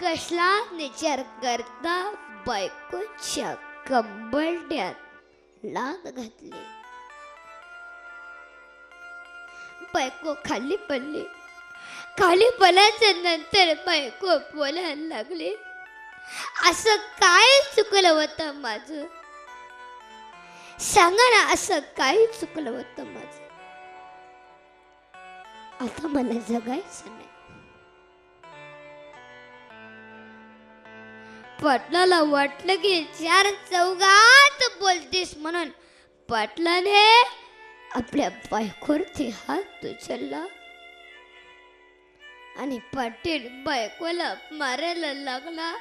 कसला विचार करता बायकोच्या कंबरड्यात लाग घातली. बायको खाली पडली. खाली पडल्याच्या नंतर बायको बोलायला लागले. असं काय चुकलं होतं माझं? सांगा ना असं काय चुकलं होतं माझं? आता मला जगायचं नाही. पाटलाला वाटलं की चार चौघात बोलतीस म्हणून. पाटलाने आपल्या बायकोवरती हात उचलला. आणि पाटील बायकोला मारायला लागला.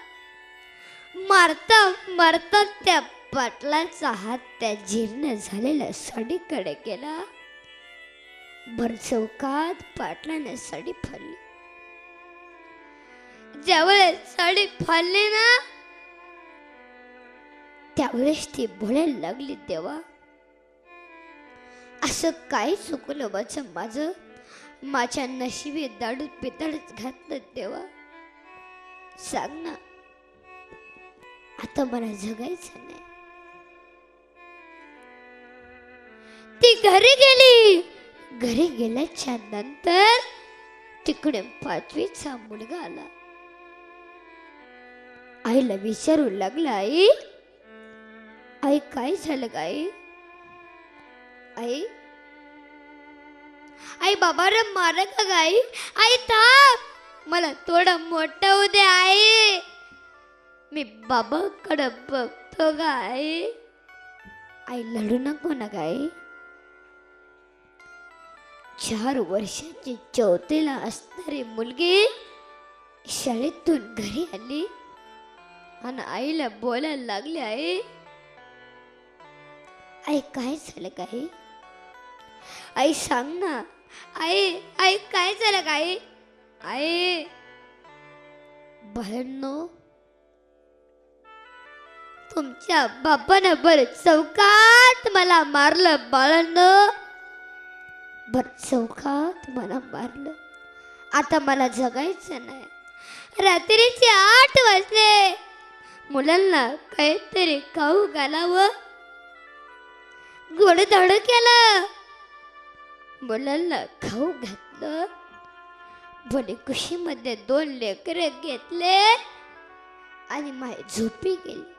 मारता मारता त्या पाटलाचा हात त्या जीर्ण झालेल्या साडीकडे गेला. भर चौकात पाटलाने साडी फाडली. ज्यावेळेस साडी फाडली ना त्यावेळेस ती बोलायला लागली देवा असं काय चुकलं माझं? माझं माझ्या नशिबी दाडूत पितळच घातलं देवा. सांग ना आता मला जगायचं नाही. ती घरी गेली. घरी गेल्याच्यानंतर तिकडे पाचवीचा मुलगा आला. आईला विचारू लागला आई आई काय झालं काय आई आई बाबा रे मार का गाई. आई थांब. मला थोडं मोठं होऊ दे आई. मी बाबाकडं बघतो गाय आई आई लढू नको ना गाई. चार वर्षाची चौथीला असणारी मुलगी शाळेतून घरी आली. आणि आईला बोलायला लागली आई. आई काय झालं काही? आई सांग ना. आई आई काय झालं काही? आई बाळांनो तुमच्या बापानं बर चौकात मला मारलं बाळांनो. बर चौकात मला मारलं? आता मला जगायचं नाही. रात्रीचे आठ वाजले. मुलांना काहीतरी खाऊ घालावं. गोडधड केलं. मुलांना खाऊ घातलं. भले खुशीमध्ये दोन लेकरे घेतले आणि माय झोपी गेली.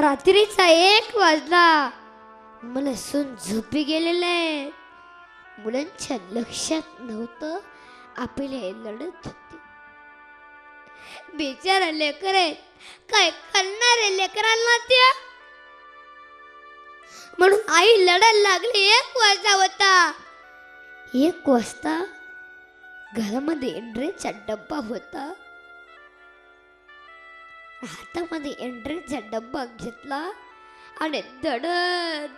रात्रीचा एक वाजला. मला सून झोपी गेलेलं. आहे मुलांच्या लक्षात नव्हतं आपले लढत होते बिचारा लेकर आहेत. काय करणारे लेकरांना त्या? म्हणून आई लढायला लागली एक वाजता होता. एक वाजता घरामध्ये एंड्रेचा डब्बा होता. हातामध्ये एंड्रेचा डब्बा घेतला आणि दड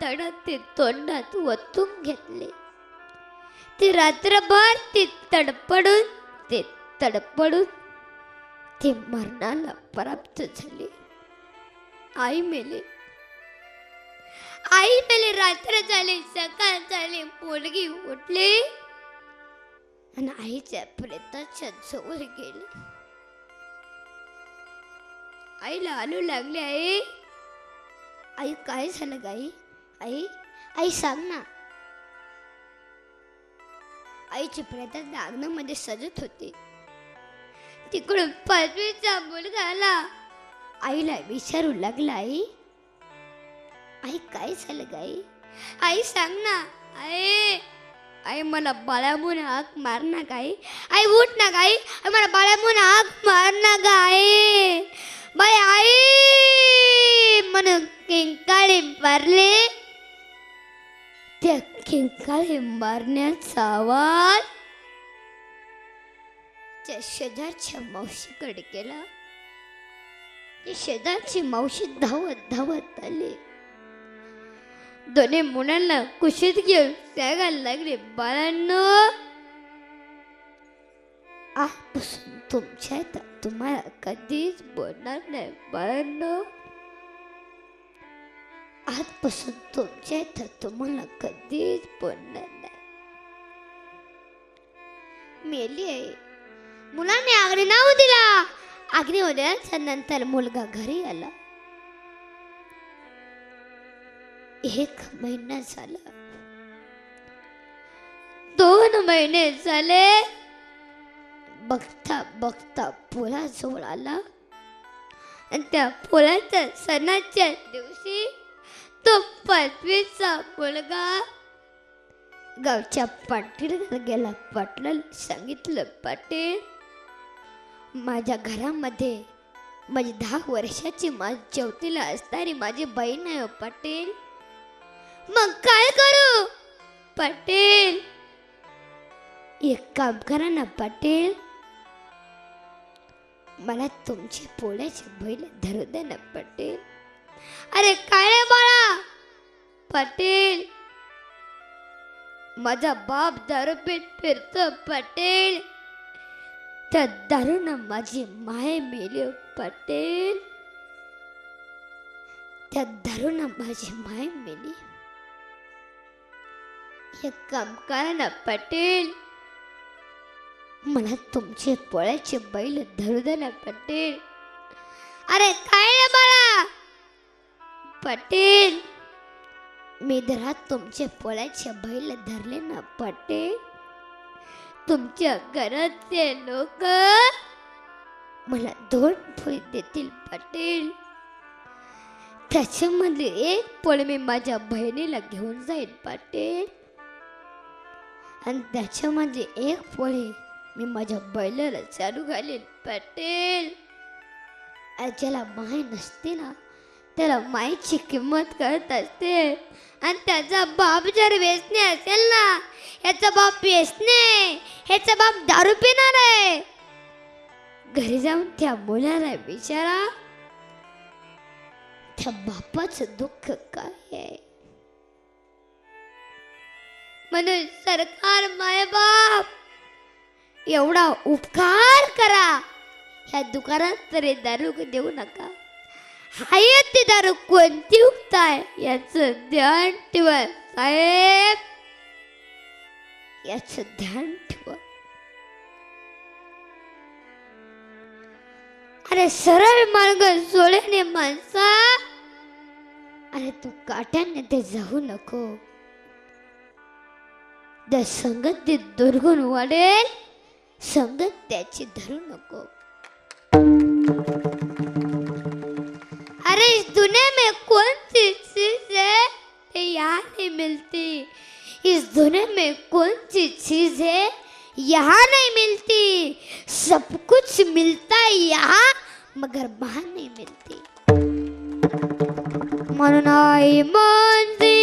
दड ते तोंडात वतून घेतले. ते रात्रभर ते तडपडून ते तडपडून ते मरणाला प्राप्त झाले. आई मेले. आई मेले रात्र झाली सकाळ झाली मुलगी उठली. आणि आईच्या प्रेताच्या जवळ गेली. आईला आलू लागले आई. आई काय झालं गाई? आई आई सांग ना. आईची प्रेतात अंगणामध्ये सजत होती. तिकडून पाचवीचा मुलगा आला. आईला विचारू लागला आई. आई काय झालं गाई आई? सांग ना. आई आई मला बाळामून हाक मार ना गाई आई. उठ ना गाई आई. मला बाळामून हाक मार ना गाई बाय आई म्हणून किंकाळी मारले. त्या किंकाळी मारण्याचा आवाज त्या शेजारच्या मावशीकडे गेला ती शेजारची मावशी धावत धावत आली. दोन्ही मुलांना कुशीत घेऊन त्यागायला लागले बाळांनो आजपासून तुमच्या इथं तुम्हाला कधीच बोलणार नाही बाळांनो. आजपासून तुमच्या इथं तुम्हाला कधीच बोलणार नाही. मेली आहे मुलाने आग्ने नाव दिला. आग्नेवल्याच्या नंतर मुलगा घरी आला. एक महिना झाला. दोन महिने झाले. बघता बघता पुलाजवळ आला. आणि त्या पोळ्याच्या सणाच्या दिवशी तो पदवीचा मुलगा गावच्या पाटील गेला. पाटलाला सांगितलं पाटील माझ्या घरामध्ये माझी दहा वर्षाची माझ्या चौथीला असणारी माझी बहीण आहे पटेल पाटील. मग काय करू? पाटील. एक काम करा ना पाटील. मला तुमची पोळ्याची बैल धरू दे ना पाटील. अरे काय बाळा? पाटील. माझा बाप दारू पीत फिरतो पटेल. त्या दारूनं माझी माय मेली पटेल त्या दारूनं माझी माय मेली. हे काम करा ना पटेल. मला तुमचे पोळ्याचे बैल धरू दे ना पटेल. अरे काय ना बाळा? पटेल. मी धरा तुमचे पोळ्याचे बैल धरले ना पटेल. तुमच्या घरातले लोक मला दोन फुल देतील पाटील. त्याच्यामध्ये एक पोळी मी माझ्या बहिणीला घेऊन जाईल पाटील. आणि त्याच्यामध्ये एक पोळी मी माझ्या बैलाला चालू घालेल पाटील. ज्याला माय नसते ना त्याला माईची किंमत कळत असते. आणि त्याचा बाप जर वेचणे असेल ना याचा बाप वेचणे ह्याचा बाप दारू पिणार आहे. घरी जाऊन त्या मुलाला बिचारा त्या बापाच दुःख काय आहे? म्हणून सरकार माय बाप एवढा उपकार करा. ह्या दुकानात तरी दारू देऊ नका. हाय ती दारू कोणती उगताय याचं ध्यान ठेवा साहेब. याचं ध्यान ठेवा. अरे सरळ मार्ग सोडणे माणसा. अरे तू काट्याने ते जाऊ नको. त्या संगत ते दुर्गुण वाढेल संगत त्याची धरू नको. अरे इस दुनिया में कौन सी चीज़ है यहाँ नहीं मिलती? इस दुनिया में कौन सी चीज़ है यहाँ नहीं मिलती? सब कुछ मिलता है यहाँ, मगर वहाँ नहीं मिलती। म्हणून आई मानसी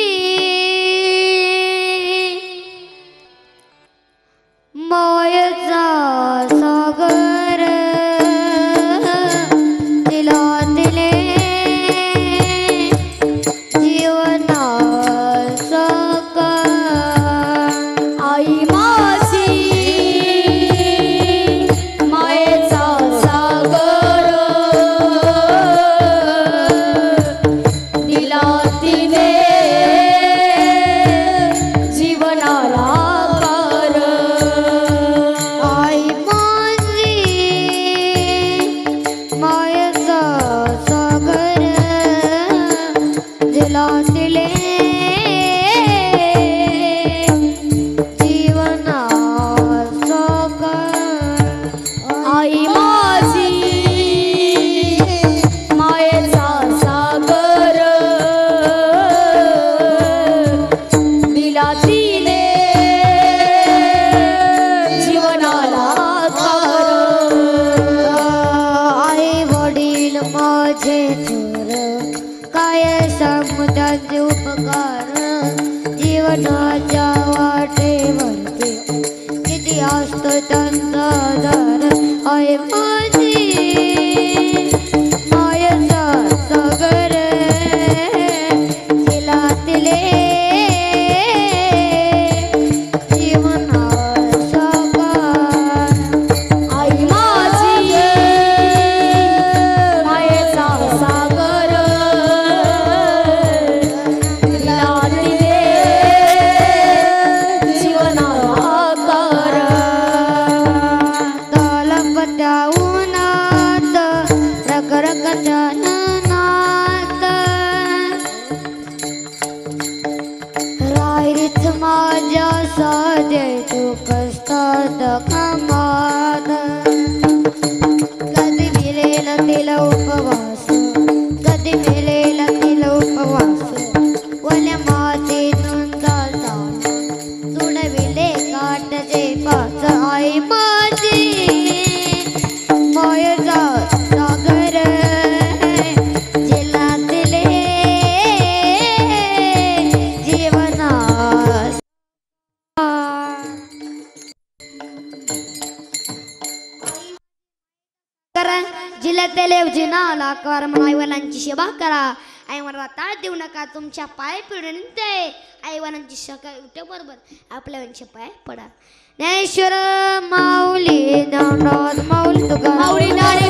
दरी पाय पिढून ते आईवडिलांची सकाळी उठे बरोबर. आपल्या वंश पाय पडा. ज्ञानेश्वर माऊली दंडोत माऊली तुका माऊली ज्ञानेश्वर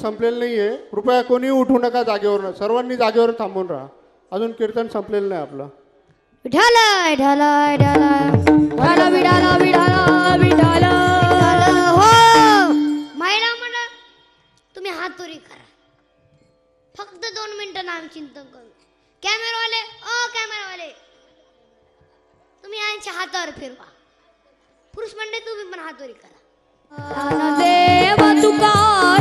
संपलेलं नाहीये. कृपया कोणी उठू नका जागेवर सर्वांनी जागेवर थांबून राहा. अजून कीर्तन संपलेलं नाही आपलं. विठाल विठाल विठाल. विठाला विठाला विठाला हो! महिला मंडळ तुम्ही हातोरी करा. फक्त दोन मिनिटं नाम चिंतन करू. कॅमेरावाले ओ कॅमेरावाले. तुम्ही यांच्या हातावर फिरवा. पुरुष मंडळी तुम्ही पण हातोरी करा. ज्ञानदेव तुकाराम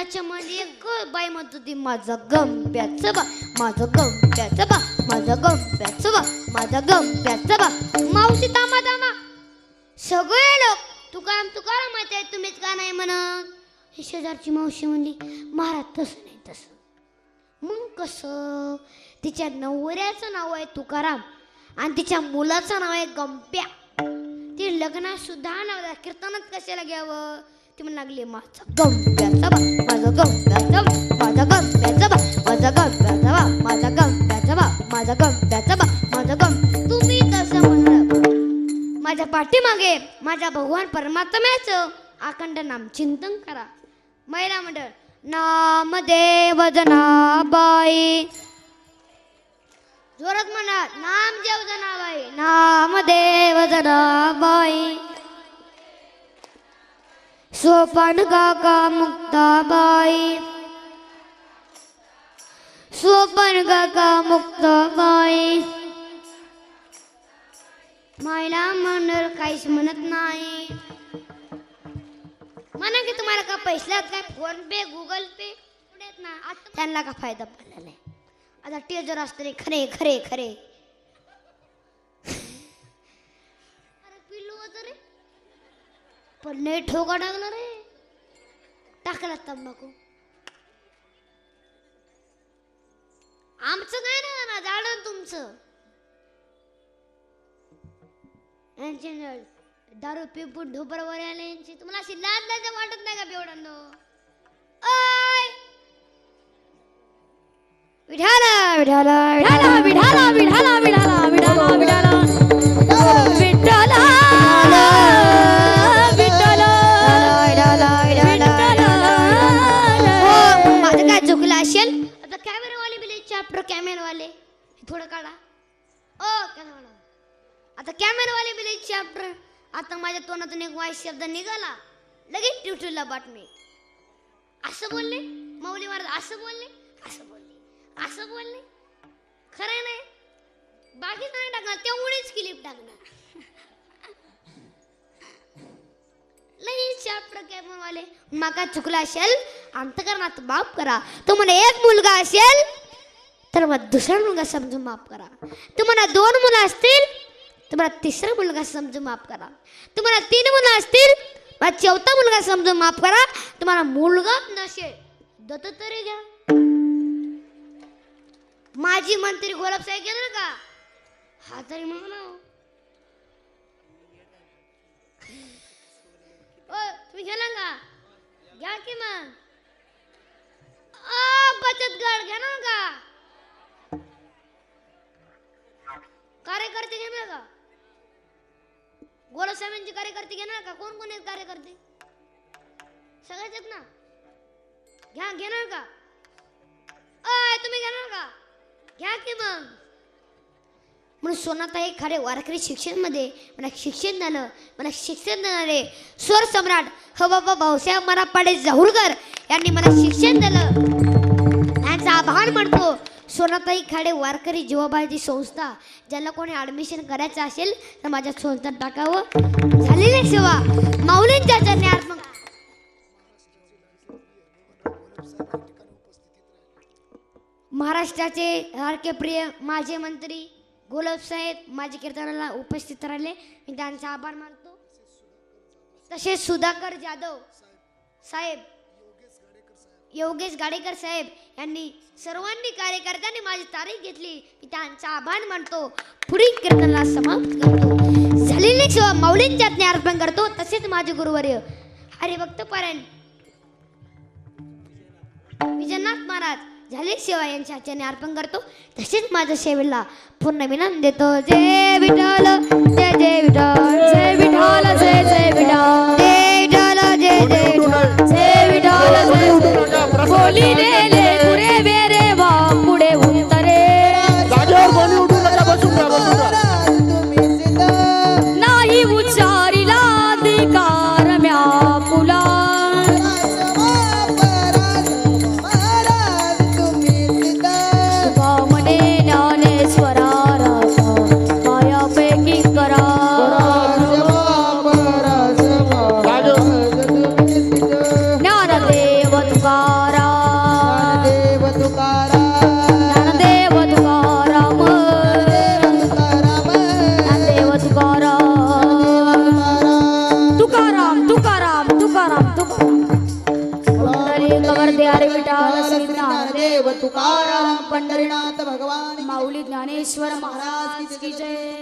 त्याच्यामध्ये एक बाई म्हणत होती माझा गंप्याचं बा माझं गंप्याचं बा माझं गंप्याचं बा माझा गंप्याचं बा. मावशी दामा दामा सगळे लोक तुकाराम तुकाराम म्हणत आहे तुम्हीच का नाही म्हणत? ही शेजारची मावशी म्हणली महाराज तसं नाही तसं. मग कसं? तिच्या नवऱ्याचं नाव आहे तुकाराम आणि तिच्या मुलाचं नाव आहे गंप्या. ती लग्नात सुद्धा नाव कीर्तनात कशाला घ्यावं? ती म्हणू लागली माझा गंप्याचा बा माझा गंप्याचा बा माझा गंप्याचा बा माझा गंप्याचा बा माझा गंप्याचा बा माझा गंप्याचा बा माझा गम तुम्ही तसं म्हणलं माझ्या पाठीमागे माझ्या भगवान परमात्म्याचं अखंड नाम चिंतन करा. महिला मंडळ नामदेव जनाबाई. जोरात म्हणा नामदेव जनाबाई नामदेव जनाबाई. सोपान काका मुक्ताबाई. सोपान काका मुक्ताबाई. महिला मंडळ काहीच म्हणत नाही. म्हणा की तुम्हाला का पैसे काय फोन पे गुगल पे कुठे ना. आता त्यांना का फायदा पडलेला आहे? आता टेजर असते खरे खरे खरे. पण नेट ठोका टाकणार रे टाकला तंबाखू. आमचं काय ना ना झाड तुमचं. यांचे न- दारू पिपून ढोबरवर आले यांची. तुम्हाला अशी लाज लाज वाटत नाही का बेवडांनो ओय! विढाला विढाला विढाला विढाला विढाला विढाला विढाला विठाला थोडं काढा. ओ कॅमेरा आता कॅमेरावाले बिले चॅप्टर आता माझ्या तोंडातून एक वाईट शब्द निघाला. लगेच ट्युटरला बातमी. असं बोलले? मौली महाराज असं बोलले? असं बोलले. असं बोलले? खरं नाही बाकीच नाही टाकणार. त्यामुळेच क्लिप टाकणार. लई चॅप्टर कॅमेरावाले माका चुकला असेल अंतकरणात माफ करा. तुम्हाला एक मुलगा असेल तर मग दुसरा मुलगा समजून माफ करा. तुम्हाला दोन मुलं असतील तुम्हाला तिसरा मुलगा समजून माफ करा. तुम्हाला तीन मुलं असतील मला चौथा मुलगा समजून माफ करा. तुम्हाला मुलगा नसेल दत्त तरी घ्या. माजी मंत्री गोलाब साहेब गेलं का? हा तरी म्हणा ओ तुम्ही गेला का? घ्या की मग. आ, बचत गट घ्या ना गोरसाहेबांचे कार्यकर्ते घेणार का? कोण कोण आहेत कार्यकर्ते? सगळेच आहेत ना? घ्या घेणार का? अय तुम्ही घेणार का? घ्या की मग. म्हणून सोनाताई खरे वारकरी शिक्षणमध्ये मला शिक्षण झालं मला शिक्षण देणारे स्वर सम्राट ह बाबा भाऊसाहेब मरापाडे जाहुरकर यांनी मला शिक्षण दिलं. यांचा आभार मानतो. सोनाताई खाडे वारकरी जीवाबाईची संस्था ज्याला कोणी ॲडमिशन करायचं असेल तर माझ्या संस्थेत टाकावं. झालेली सेवा. माऊलींच्या चरणी मग. महाराष्ट्राचे लाडके प्रिय माझे मंत्री गोलब साहेब माझे कीर्तनाला उपस्थित राहिले. मी त्यांचा आभार मानतो. तसेच सुधाकर जाधव साहेब योगेश गाडेकर साहेब यांनी सर्वांनी कार्यकर्त्यांनी माझी तारीख घेतली. मी त्यांचा आभार मानतो. पुढील कीर्तनाला समाप्त करतो. झालेली सेवा माऊलींच्या हातने अर्पण करतो. तसेच माझे गुरुवर्य अरे भक्त पारायण. विजयनाथ महाराज झाले सेवा यांच्या हाताने अर्पण करतो. तसेच माझ्या सेवेला पूर्ण विनंती देतो. जय विठ्ठल जय जय विठ्ठल जय विठाल जय जय विठाल जय ज्ञानेश्वर महाराज की जय.